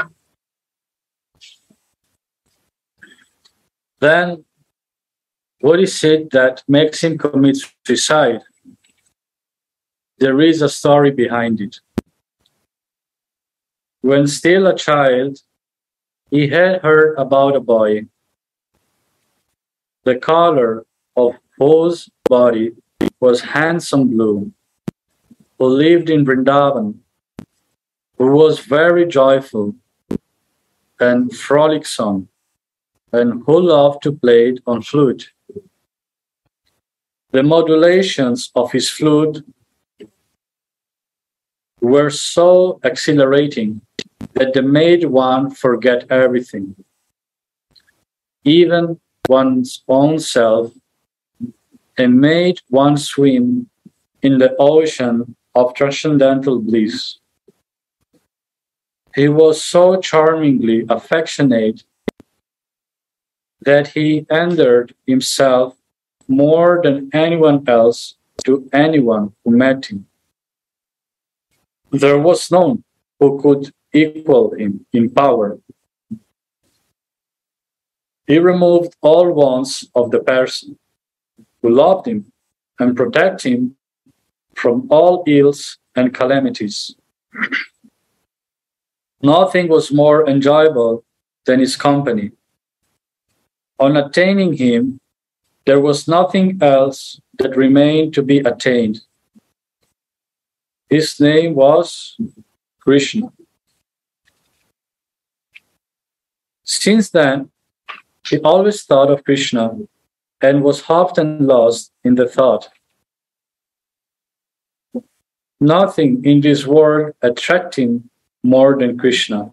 Then, what is it that makes him commit suicide? There is a story behind it. When still a child, he had heard about a boy, the color of whose body was handsome blue, who lived in Vrindavan, who was very joyful and frolicsome, and who loved to play on flute. The modulations of his flute were so exhilarating that they made one forget everything, even one's own self, and made one swim in the ocean of transcendental bliss. He was so charmingly affectionate that he endeared himself more than anyone else to anyone who met him. There was none who could equal him in power. He removed all wants of the person who loved him and protected him from all ills and calamities. Nothing was more enjoyable than his company. On attaining him, there was nothing else that remained to be attained. His name was Krishna. Since then, he always thought of Krishna and was often lost in the thought. Nothing in this world attracted him more than Krishna.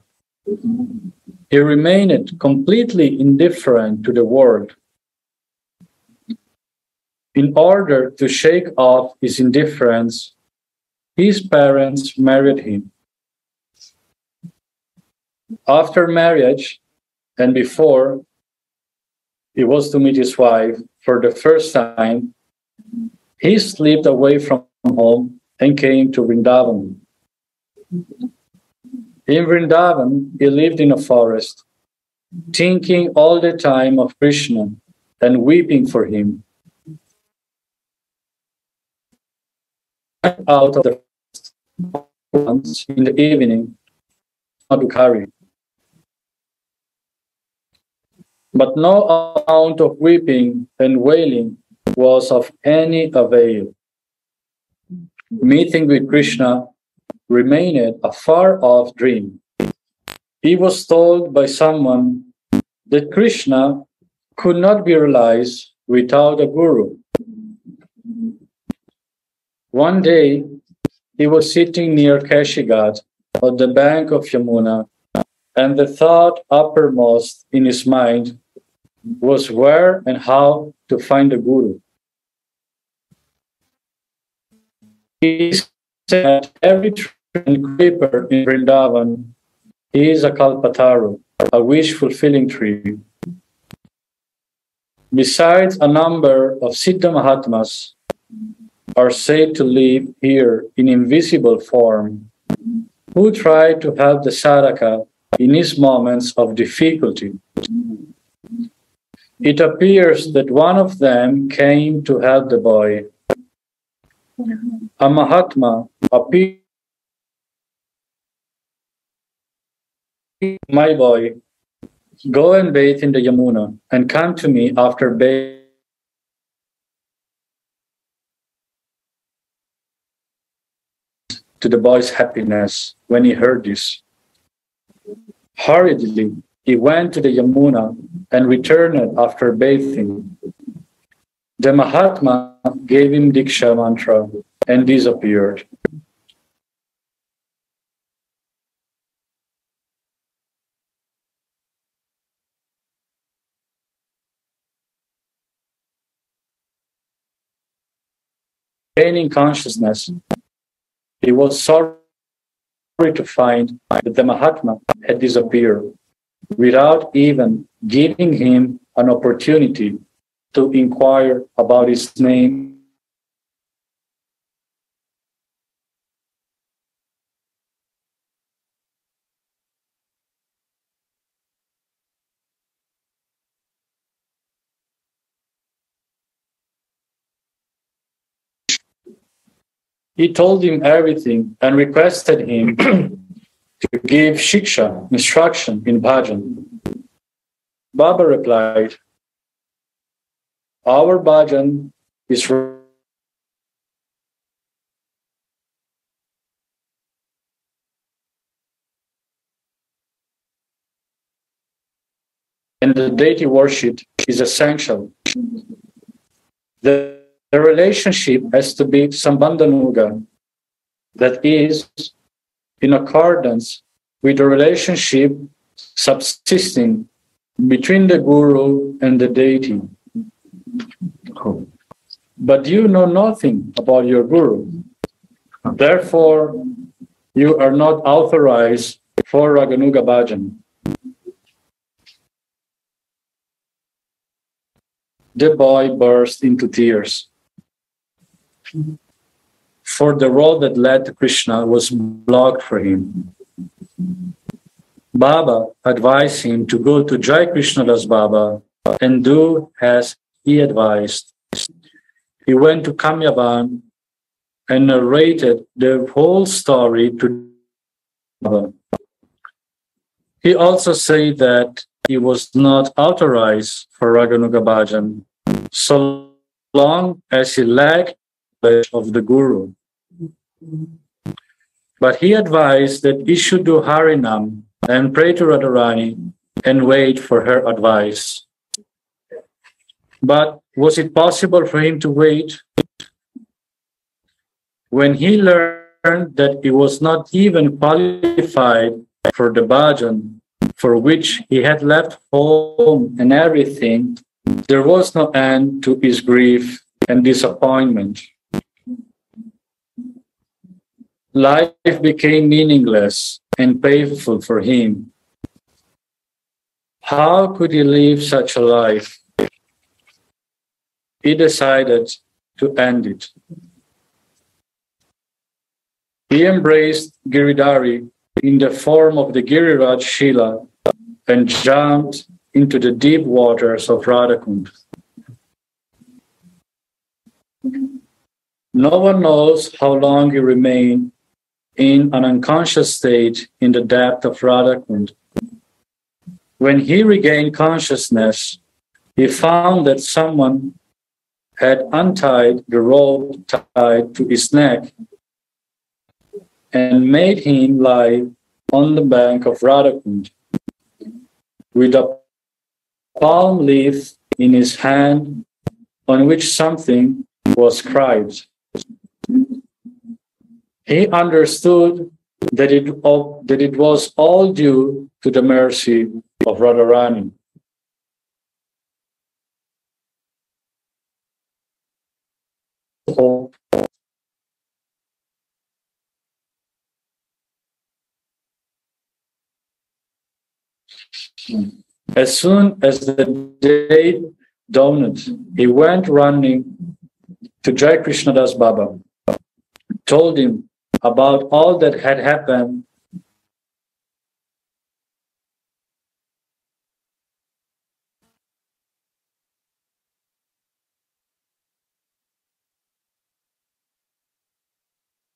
He remained completely indifferent to the world. In order to shake off his indifference, his parents married him. After marriage and before he was to meet his wife for the first time, he slipped away from home and came to Vrindavan. In Vrindavan, he lived in a forest, thinking all the time of Krishna and weeping for him. Out of the once in the evening, Madhukari. But no amount of weeping and wailing was of any avail. Meeting with Krishna remained a far off dream. He was told by someone that Krishna could not be realized without a guru. One day, he was sitting near Keshighat on the bank of Yamuna, and the thought uppermost in his mind was where and how to find a guru. He said every tree and creeper in Vrindavan is a kalpataru, a wish fulfilling tree. Besides, a number of Siddha Mahatmas are said to live here in invisible form, who try to help the sadhaka in his moments of difficulty. It appears that one of them came to help the boy. A Mahatma appeared My boy, go and bathe in the Yamuna and come to me after bathing. To the boy's happiness when he heard this. Hurriedly, he went to the Yamuna and returned after bathing. The Mahatma gave him Diksha mantra and disappeared. Gaining consciousness, he was sorry to find that the Mahatma had disappeared without even giving him an opportunity to inquire about his name He told him everything and requested him to give shiksha, instruction in bhajan. Baba replied, Our bhajan is and the deity worship is essential. The the relationship has to be sambandhanuga, that is, in accordance with the relationship subsisting between the guru and the deity. But you know nothing about your guru. Therefore, you are not authorized for Raganuga Bhajan. The boy burst into tears for the road that led to Krishna was blocked for him. Baba advised him to go to Jai Krishna Das Baba and do as he advised. He went to Kamyaban and narrated the whole story to her. He also said that he was not authorized for Raganuga Bhajan so long as he lacked of the Guru. But he advised that he should do Harinam and pray to Radharani and wait for her advice. But was it possible for him to wait? When he learned that he was not even qualified for the bhajan for which he had left home and everything, there was no end to his grief and disappointment. Life became meaningless and painful for him. How could he live such a life? He decided to end it. He embraced Giridhari in the form of the Giriraj Shila and jumped into the deep waters of Radhakund. No one knows how long he remained in an unconscious state in the depth of Radhakund. When he regained consciousness, he found that someone had untied the rope tied to his neck and made him lie on the bank of Radhakund with a palm leaf in his hand on which something was scribed. He understood that it, that it was all due to the mercy of Radharani. As soon as the day dawned, he went running to Jai Krishna Das Baba, told him about all that had happened.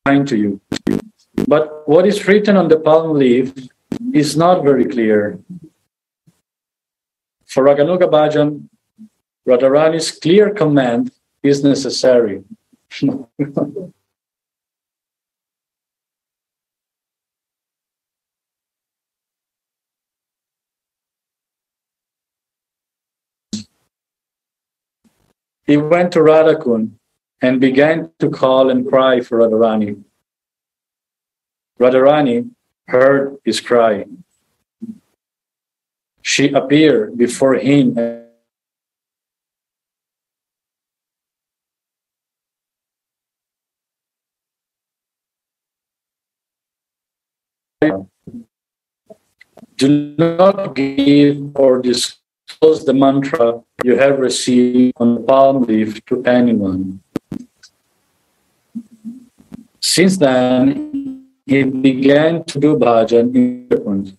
To you. But what is written on the palm leaf is not very clear. For Raganuga Bhajan, Radharani's clear command is necessary. he went to Radhakund and began to call and cry for Radharani. Radharani heard his cry. She appeared before him do not give or disclose the mantra you have received on the palm leaf to anyone. Since then, he began to do bhajan in Japan.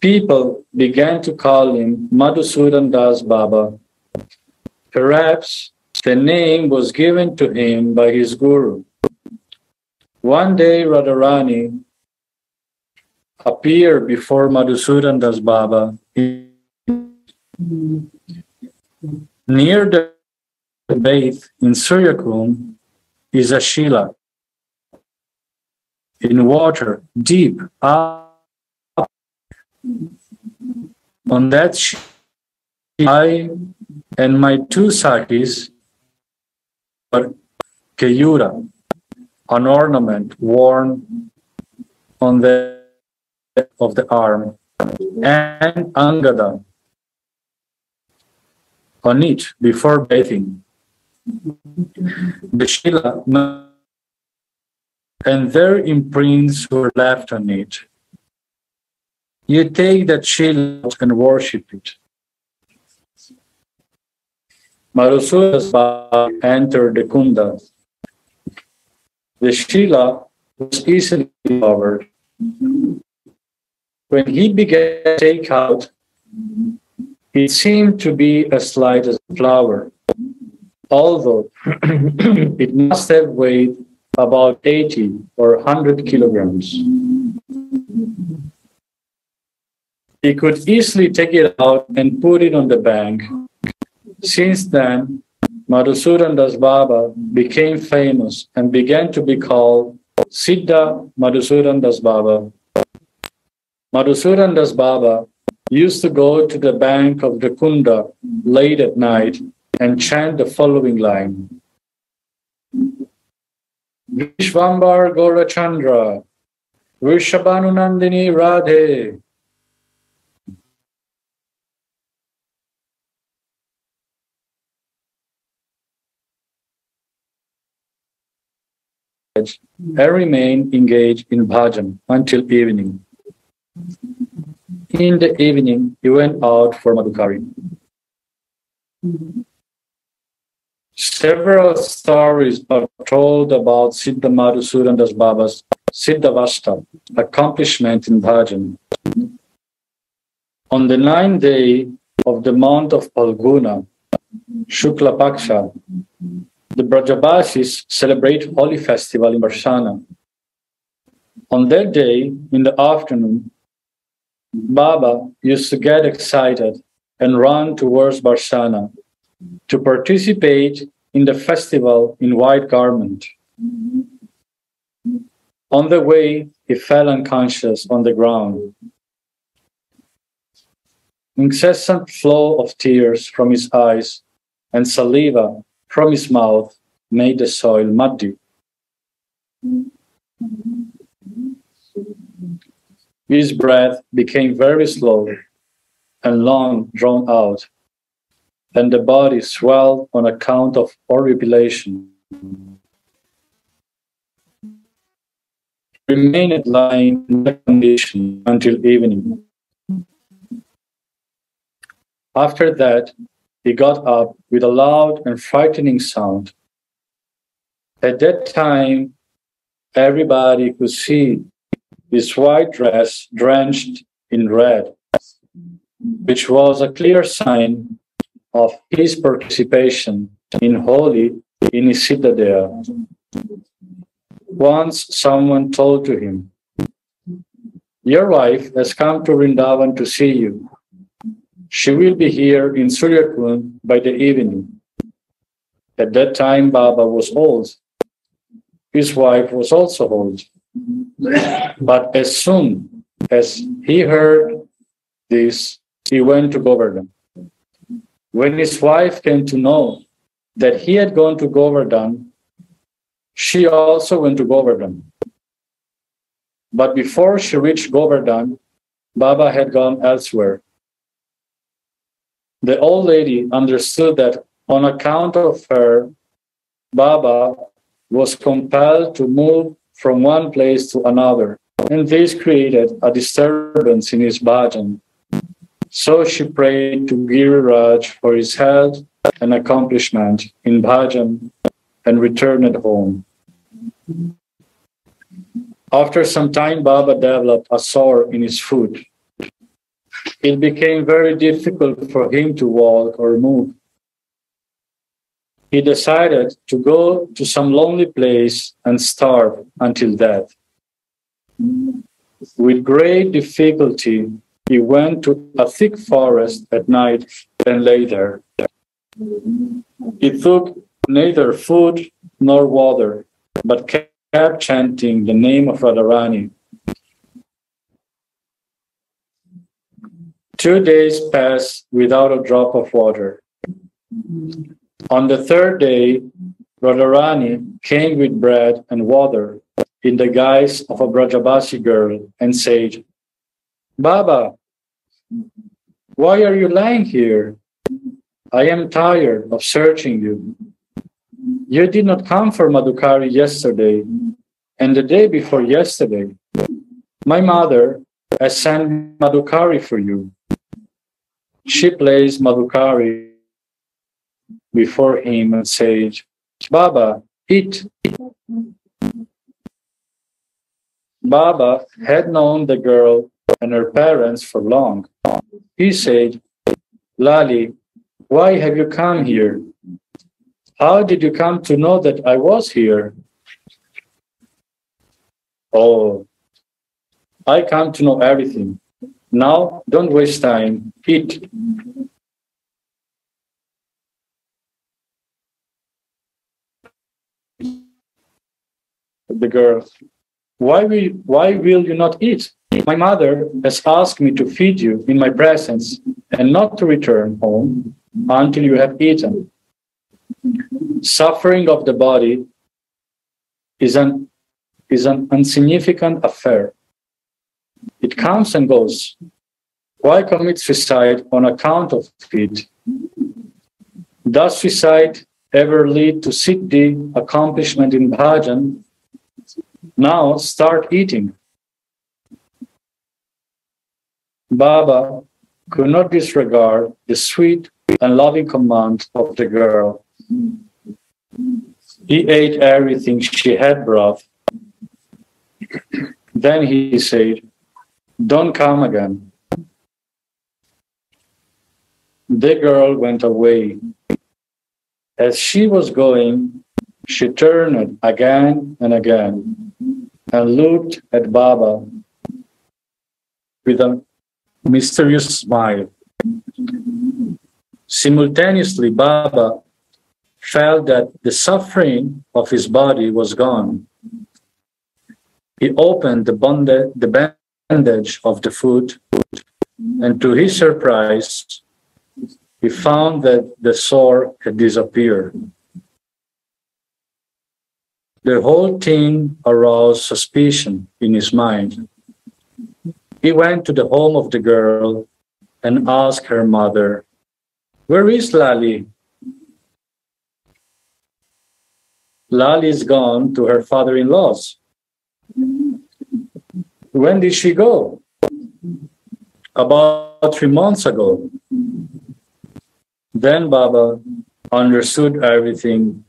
People began to call him Madhusudan Das Baba. Perhaps the name was given to him by his guru. One day, Radharani appeared before Madhusudan Das Baba near the bath in Suryakund is a Shila. In water deep up. On that Shila I and my two sakhis are Keyura, an ornament worn on the of the arm, and Angada on it before bathing. The Shila and their imprints were left on it. You take that Shila and worship it. Madhusudan's body entered the Kunda. The Shila was easily covered when he began to take out It seemed to be as light as a flower, although it must have weighed about 80 or 100 kilograms. He could easily take it out and put it on the bank. Since then, Madhusudan Das Baba became famous and began to be called Siddha Madhusudan Das Baba. Madhusudan Das Baba used to go to the bank of the Kunda late at night and chant the following line. Vishvambar Gaurachandra, Vrishabhanunandini Radhe, and remain engaged in bhajan until evening. In the evening, he went out for Madhukari. Several stories are told about Siddha Madhusudan Das Baba's Siddhavastha accomplishment in bhajan. On the ninth day of the month of Phalguna, Shukla Paksha, the Brajabasis celebrate Holi festival in Barshana. On that day, in the afternoon, Baba used to get excited and run towards Barsana to participate in the festival in white garment. On the way, he fell unconscious on the ground. Incessant flow of tears from his eyes and saliva from his mouth made the soil muddy. His breath became very slow and long drawn out, and the body swelled on account of horripilation. Remained lying in that condition until evening. After that, he got up with a loud and frightening sound. At that time, everybody could see his white dress drenched in red, which was a clear sign of his participation in Holi in Isiddhadea. Once someone told to him, Your wife has come to Vrindavan to see you. She will be here in Suryakund by the evening. At that time, Baba was old. His wife was also old. But as soon as he heard this, he went to Govardhan. When his wife came to know that he had gone to Govardhan, she also went to Govardhan. But before she reached Govardhan, Baba had gone elsewhere. The old lady understood that on account of her, Baba was compelled to move from one place to another, and this created a disturbance in his bhajan. So she prayed to Giriraj for his health and accomplishment in bhajan and returned home. After some time, Baba developed a sore in his foot it became very difficult for him to walk or move. He decided to go to some lonely place and starve until death. With great difficulty, he went to a thick forest at night and lay there. He took neither food nor water, but kept chanting the name of Radharani Two days passed without a drop of water. On the third day, Radharani came with bread and water in the guise of a Brajabasi girl and said, Baba, why are you lying here? I am tired of searching you. You did not come for Madhukari yesterday and the day before yesterday. My mother has sent Madhukari for you. She plays Madhukari before him and said, Baba, eat. Baba had known the girl and her parents for long. He said, Lali, why have you come here? How did you come to know that I was here? Oh, I come to know everything. Now, don't waste time. Eat. The girl, why will, why will you not eat? My mother has asked me to feed you in my presence and not to return home until you have eaten. Suffering of the body is an, is an insignificant affair. It comes and goes. Why commit suicide on account of it? Does suicide ever lead to siddhi, accomplishment in bhajan? Now start eating. Baba could not disregard the sweet and loving command of the girl. He ate everything she had brought. Then he said, Don't come again. The girl went away. As she was going, she turned again and again and looked at Baba with a mysterious smile. Simultaneously, Baba felt that the suffering of his body was gone. He opened the, bonde- the bandage of the foot, and to his surprise, he found that the sore had disappeared. The whole thing aroused suspicion in his mind. He went to the home of the girl and asked her mother, Where is Lali? Lali is gone to her father in law's. When did she go? About three months ago. Then Baba understood everything.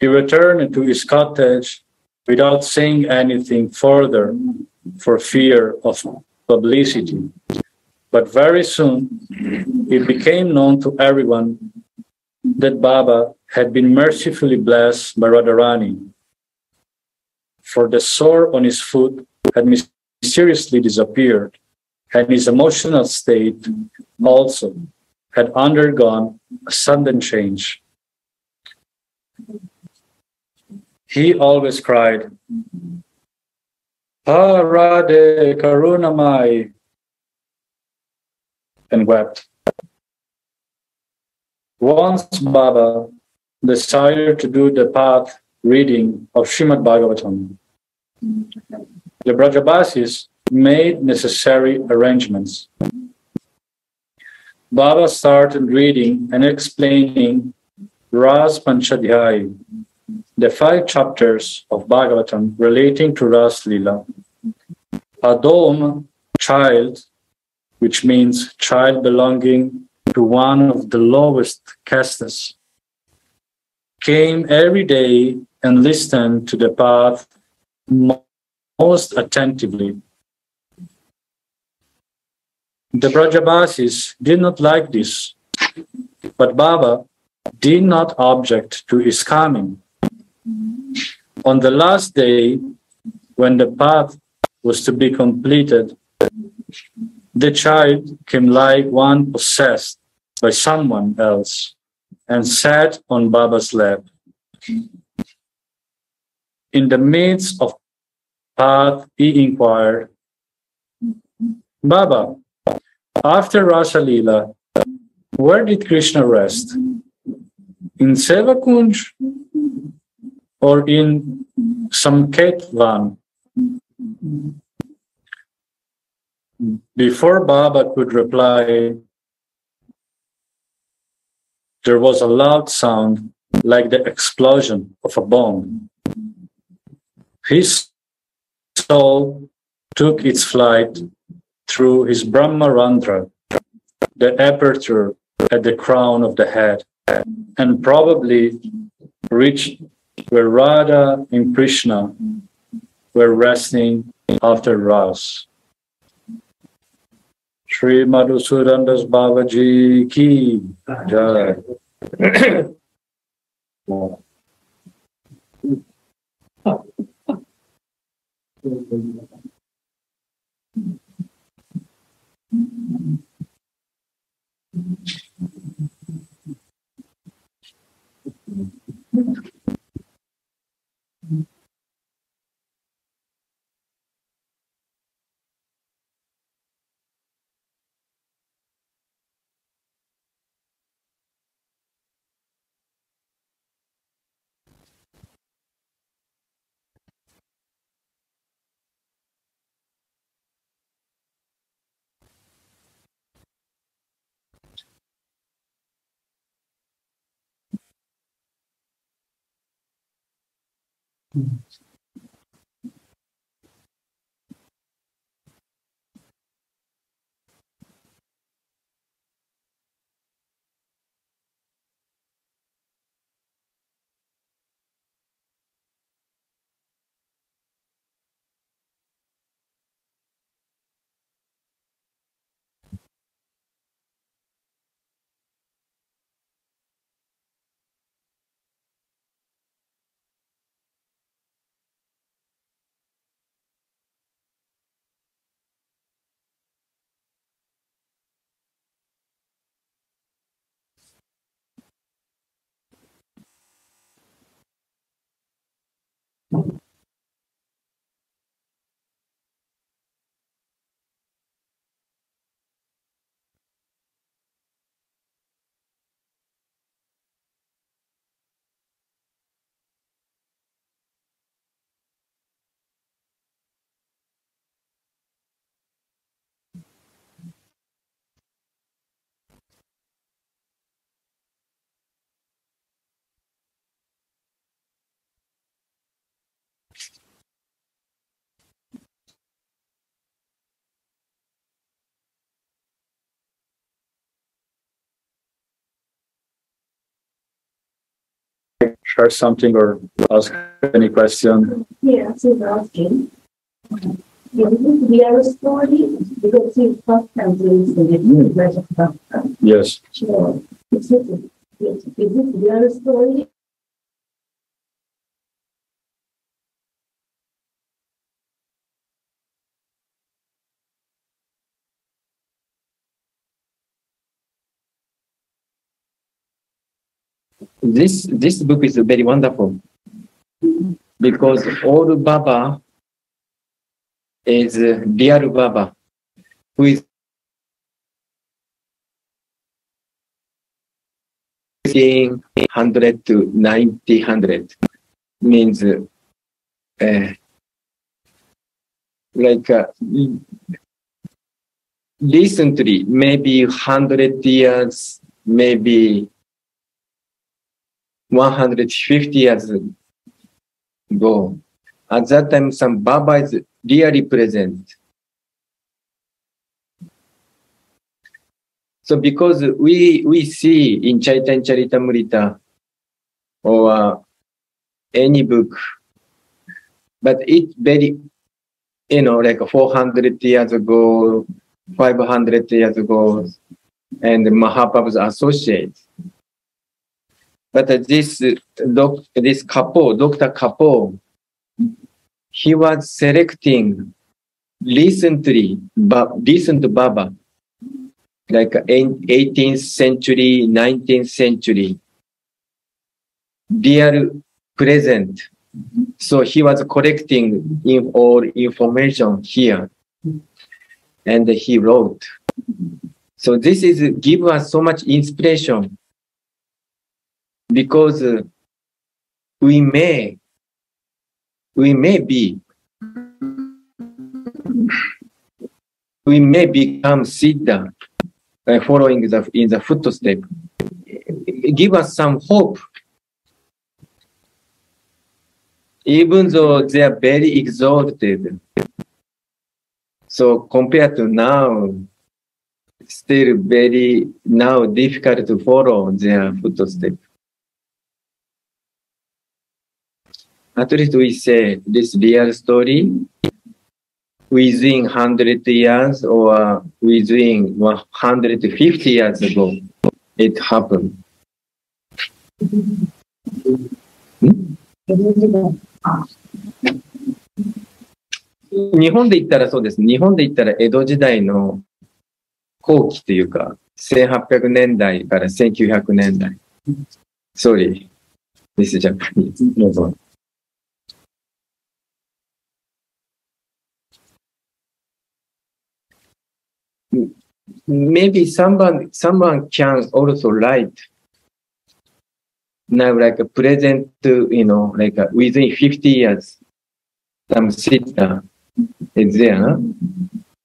He returned to his cottage without saying anything further for fear of publicity. But very soon, it became known to everyone that Baba had been mercifully blessed by Radharani. For the sore on his foot had mysteriously disappeared, and his emotional state also had undergone a sudden change. He always cried, Radhe Karunamai, and wept. Once Baba decided to do the path reading of Srimad Bhagavatam. The Brajabasis made necessary arrangements. Baba started reading and explaining Ras Panchadhyay, the five chapters of Bhagavatam relating to Ras Lila. Adom, child, which means child belonging to one of the lowest castes, came every day and listened to the path most attentively. The Brajabasis did not like this, but Baba did not object to his coming. On the last day, when the path was to be completed, the child came like one possessed by someone else and sat on Baba's lap. In the midst of path, he inquired, Baba, after Rasalila, where did Krishna rest? In Sevakunj or in Samketvan? Before Baba could reply, there was a loud sound like the explosion of a bomb. His soul took its flight through his Brahmarandhra, the aperture at the crown of the head, and probably reached where Radha and Krishna were resting after Ras. Sri Madhusudan Das Babaji ki jai. Mm-hmm. Share something or ask any question. Yeah, she's asking. Can you hear a story? Because she's first time doing it, version first. Yes. Sure. Is it, is it story? This this book is very wonderful. Because all Baba is uh, real Baba, who is saying hundred to ninety hundred. Means uh, uh, like uh, recently maybe hundred years maybe 150 years ago. At that time, some Baba is really present. So because we, we see in Chaitanya Charitamrita or uh, any book, but it's very, you know, like 400 years ago, 500 years ago, and Mahaprabhu's associate. But this uh, doc, this couple, Dr. Couple, he was selecting recently, but recent Baba, like 18th century, 19th century, real present. So he was collecting in all information here, and he wrote. So this is give us so much inspiration because uh, we may we may be we may become siddha uh, following the in the footstep give us some hope. Even though they are very exalted so compared to now still very now difficult to follow their footstep at least we say this real story within 100 years or within 150 years ago it happened. 日本で言ったらそうです。日本で言ったら江戸時代の後期というか、1800年代から1900年代。Sorry, this is Japanese. No Maybe someone someone can also write now like a present, to you know, like uh, within 50 years, some sitter is there.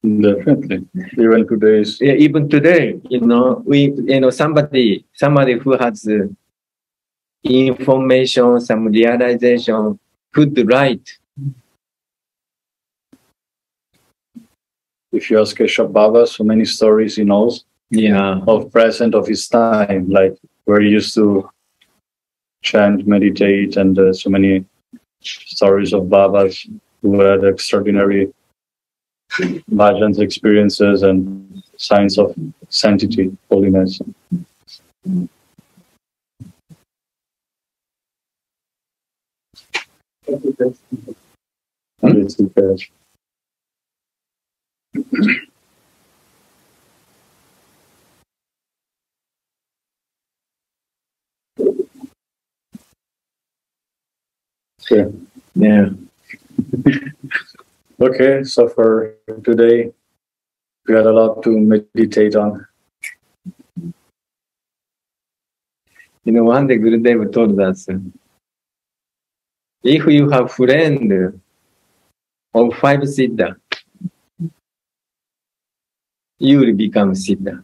Definitely. Even today's Yeah, even today, you know, we, you know, somebody, somebody who has uh, information, some realization, could write. If you ask Keshav Baba, so many stories he knows Yeah. of present of his time, like where he used to chant, meditate, and uh, so many stories of Babas who had extraordinary bhajans experiences and signs of sanctity, holiness. And Yeah. Okay, so for today, we had a lot to meditate on. You know, one day Gurudev told us, if you have friend of five siddha, you will become siddha.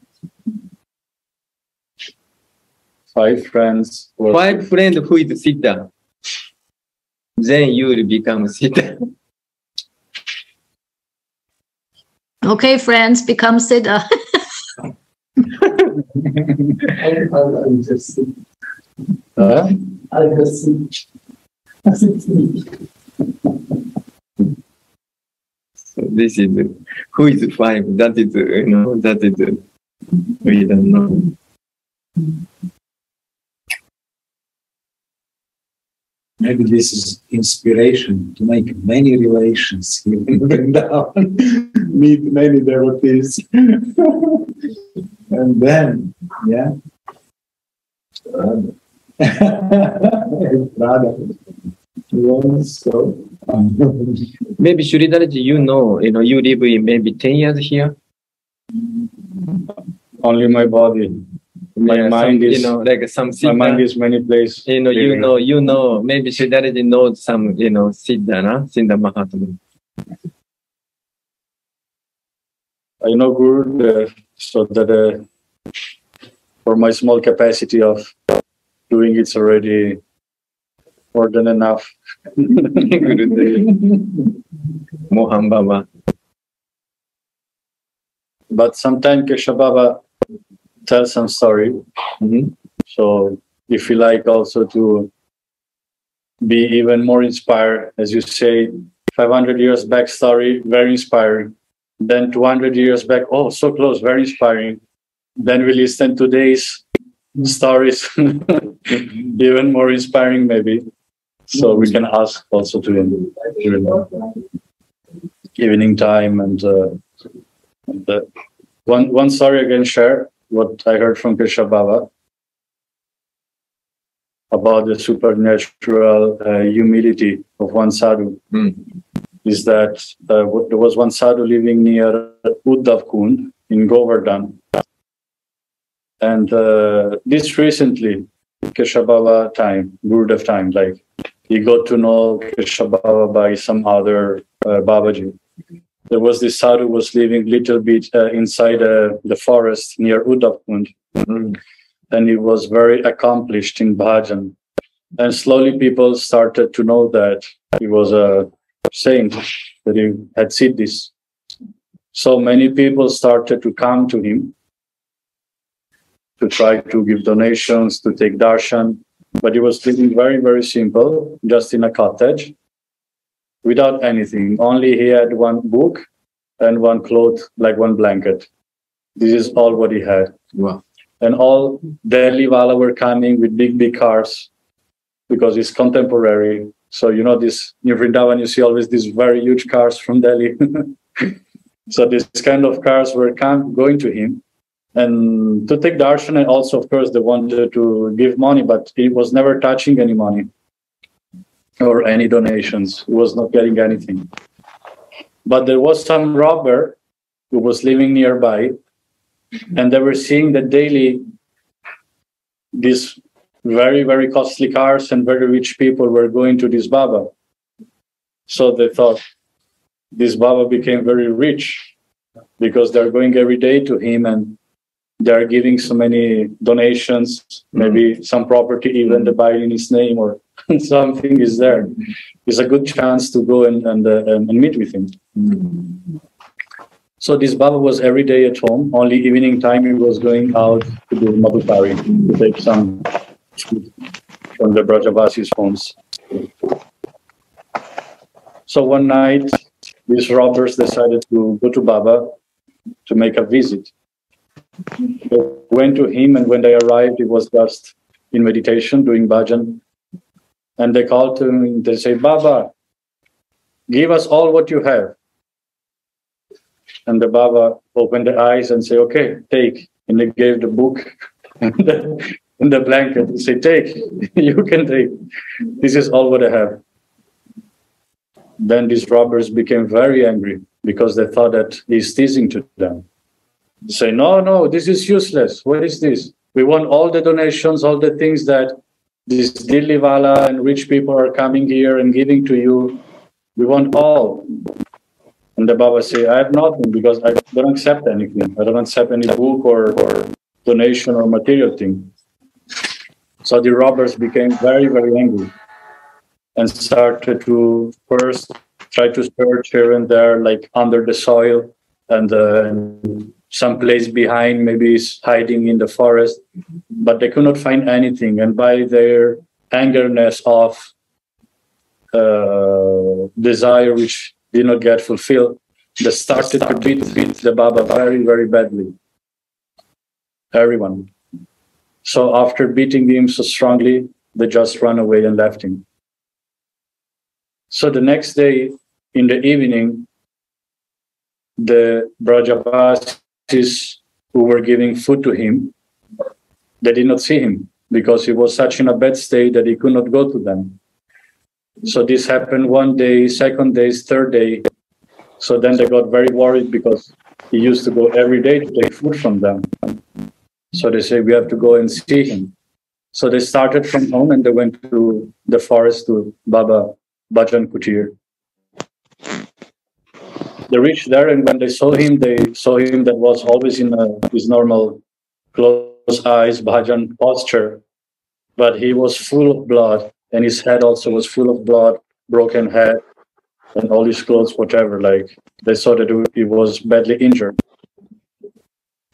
Five friends. were- Five friend who is siddha, then you will become siddha. Okay, friends, become Siddha. I'll, I'll, I'll just, Huh? I'll just see. So this is who is five. That is you know that is we don't know. Maybe this is inspiration to make many relations here in Vrindavan, meet many devotees. and then, yeah. so. Maybe Sridharaji, you know, you know, you live in maybe ten years here. Only my body. My Yeah, mind some, is- you know like some My mind is many places. you know, you know, you know. Maybe Sridharaji knows some, you know, siddha, na? Siddha Mahatma. I know Guru, uh, so that uh, for my small capacity of doing it's already more than enough. Mohan Baba. But sometimes Keshav Baba tells some story. Mhm. So if you like also to be even more inspired, as you say, 500 years back story, very inspiring. Then 200 years back, oh, so close, very inspiring. Then we listen to today's stories, even more inspiring maybe. So we can ask also to him during evening time and, uh, and uh, one one story I can share what I heard from Krishna Baba about the supernatural uh, humility of one sadhu Mm. is that uh, w- there was one sadhu living near Uddhav Kund in Govardhan. And uh, this recently, Krishna Baba time, Gurudev time, like he got to know Krishna Baba by some other uh, Babaji. There was this sadhu who was living little bit uh, inside uh, the forest near Mm. and he was very accomplished in bhajan. And slowly people started to know that he was a saint, that he had seen this. So many people started to come to him to try to give donations, to take darshan. But he was living very, very simple, just in a cottage. without anything. Only he had one book and one cloth, like one blanket. This is all what he had. Wow. And all Delhi Wala were coming with big, big cars because it's contemporary. So, you know, this in Vrindavan, you see always these very huge cars from Delhi. so, this kind of cars were come, going to him. And to take darshan, and also, of course, they wanted to give money, but he was never touching any money or any donations. He was not getting anything. But there was some robber who was living nearby, and they were seeing that daily these very, very costly cars and very rich people were going to this Baba. So they thought this Baba became very rich because they're going every day to him and they're giving so many donations, maybe mm-hmm. some property, even mm-hmm. the buy in his name or something is there. It's a good chance to go and and, uh, and meet with him. Mm-hmm. So this Baba was every day at home. Only evening time he was going out to do Madhukari to take some from the Brajavasis' homes. So one night, these robbers decided to go to Baba to make a visit. They went to him, and when they arrived, he was just in meditation doing bhajan. And they called to him, they say, Baba, give us all what you have. And the Baba opened the eyes and said, Okay, take. And they gave the book and the, and the blanket and say, Take, you can take. This is all what I have. Then these robbers became very angry because they thought that he's teasing to them. Say, No, no, this is useless. What is this? We want all the donations, all the things that this Dilliwala and rich people are coming here and giving to you. We want all. And the Baba say, I have nothing because I don't accept anything. I don't accept any book or, or donation or material thing. So the robbers became very, very angry and started to first try to search here and there, like under the soil and, uh, and some place behind, maybe hiding in the forest, but they could not find anything. And by their angerness of uh, desire, which did not get fulfilled, they started to beat, beat the Baba very, very badly. Everyone. So after beating him so strongly, they just ran away and left him. So the next day in the evening, the Brajavasis who were giving food to him, they did not see him because he was such in a bad state that he could not go to them. So this happened one day, second day, third day. So then they got very worried because he used to go every day to take food from them. So they say, we have to go and see him. So they started from home and they went to the forest to Baba Bhajan Kutir. They reached there and when they saw him, they saw him that was always in a, his normal closed eyes, bhajan posture. But he was full of blood and his head also was full of blood, broken head, and all his clothes, whatever. Like they saw that he was badly injured.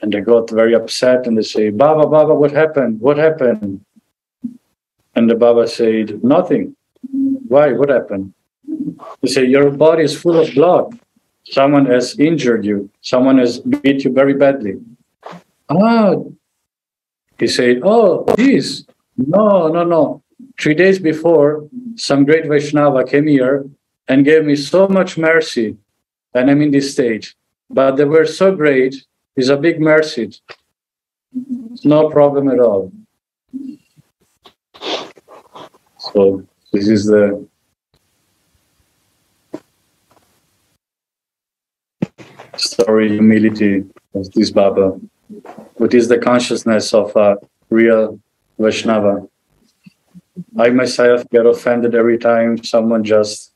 And they got very upset and they say, Baba, Baba, what happened? What happened? And the Baba said, Nothing. Why? What happened? They say, Your body is full of blood. Someone has injured you. Someone has beat you very badly. Ah, he said, Oh, this. No, no, no. Three days before, some great Vaishnava came here and gave me so much mercy. And I'm in this stage. But they were so great, it's a big mercy. It's no problem at all. So this is the story humility of this Baba. What is the consciousness of a real Vaishnava? I myself get offended every time someone just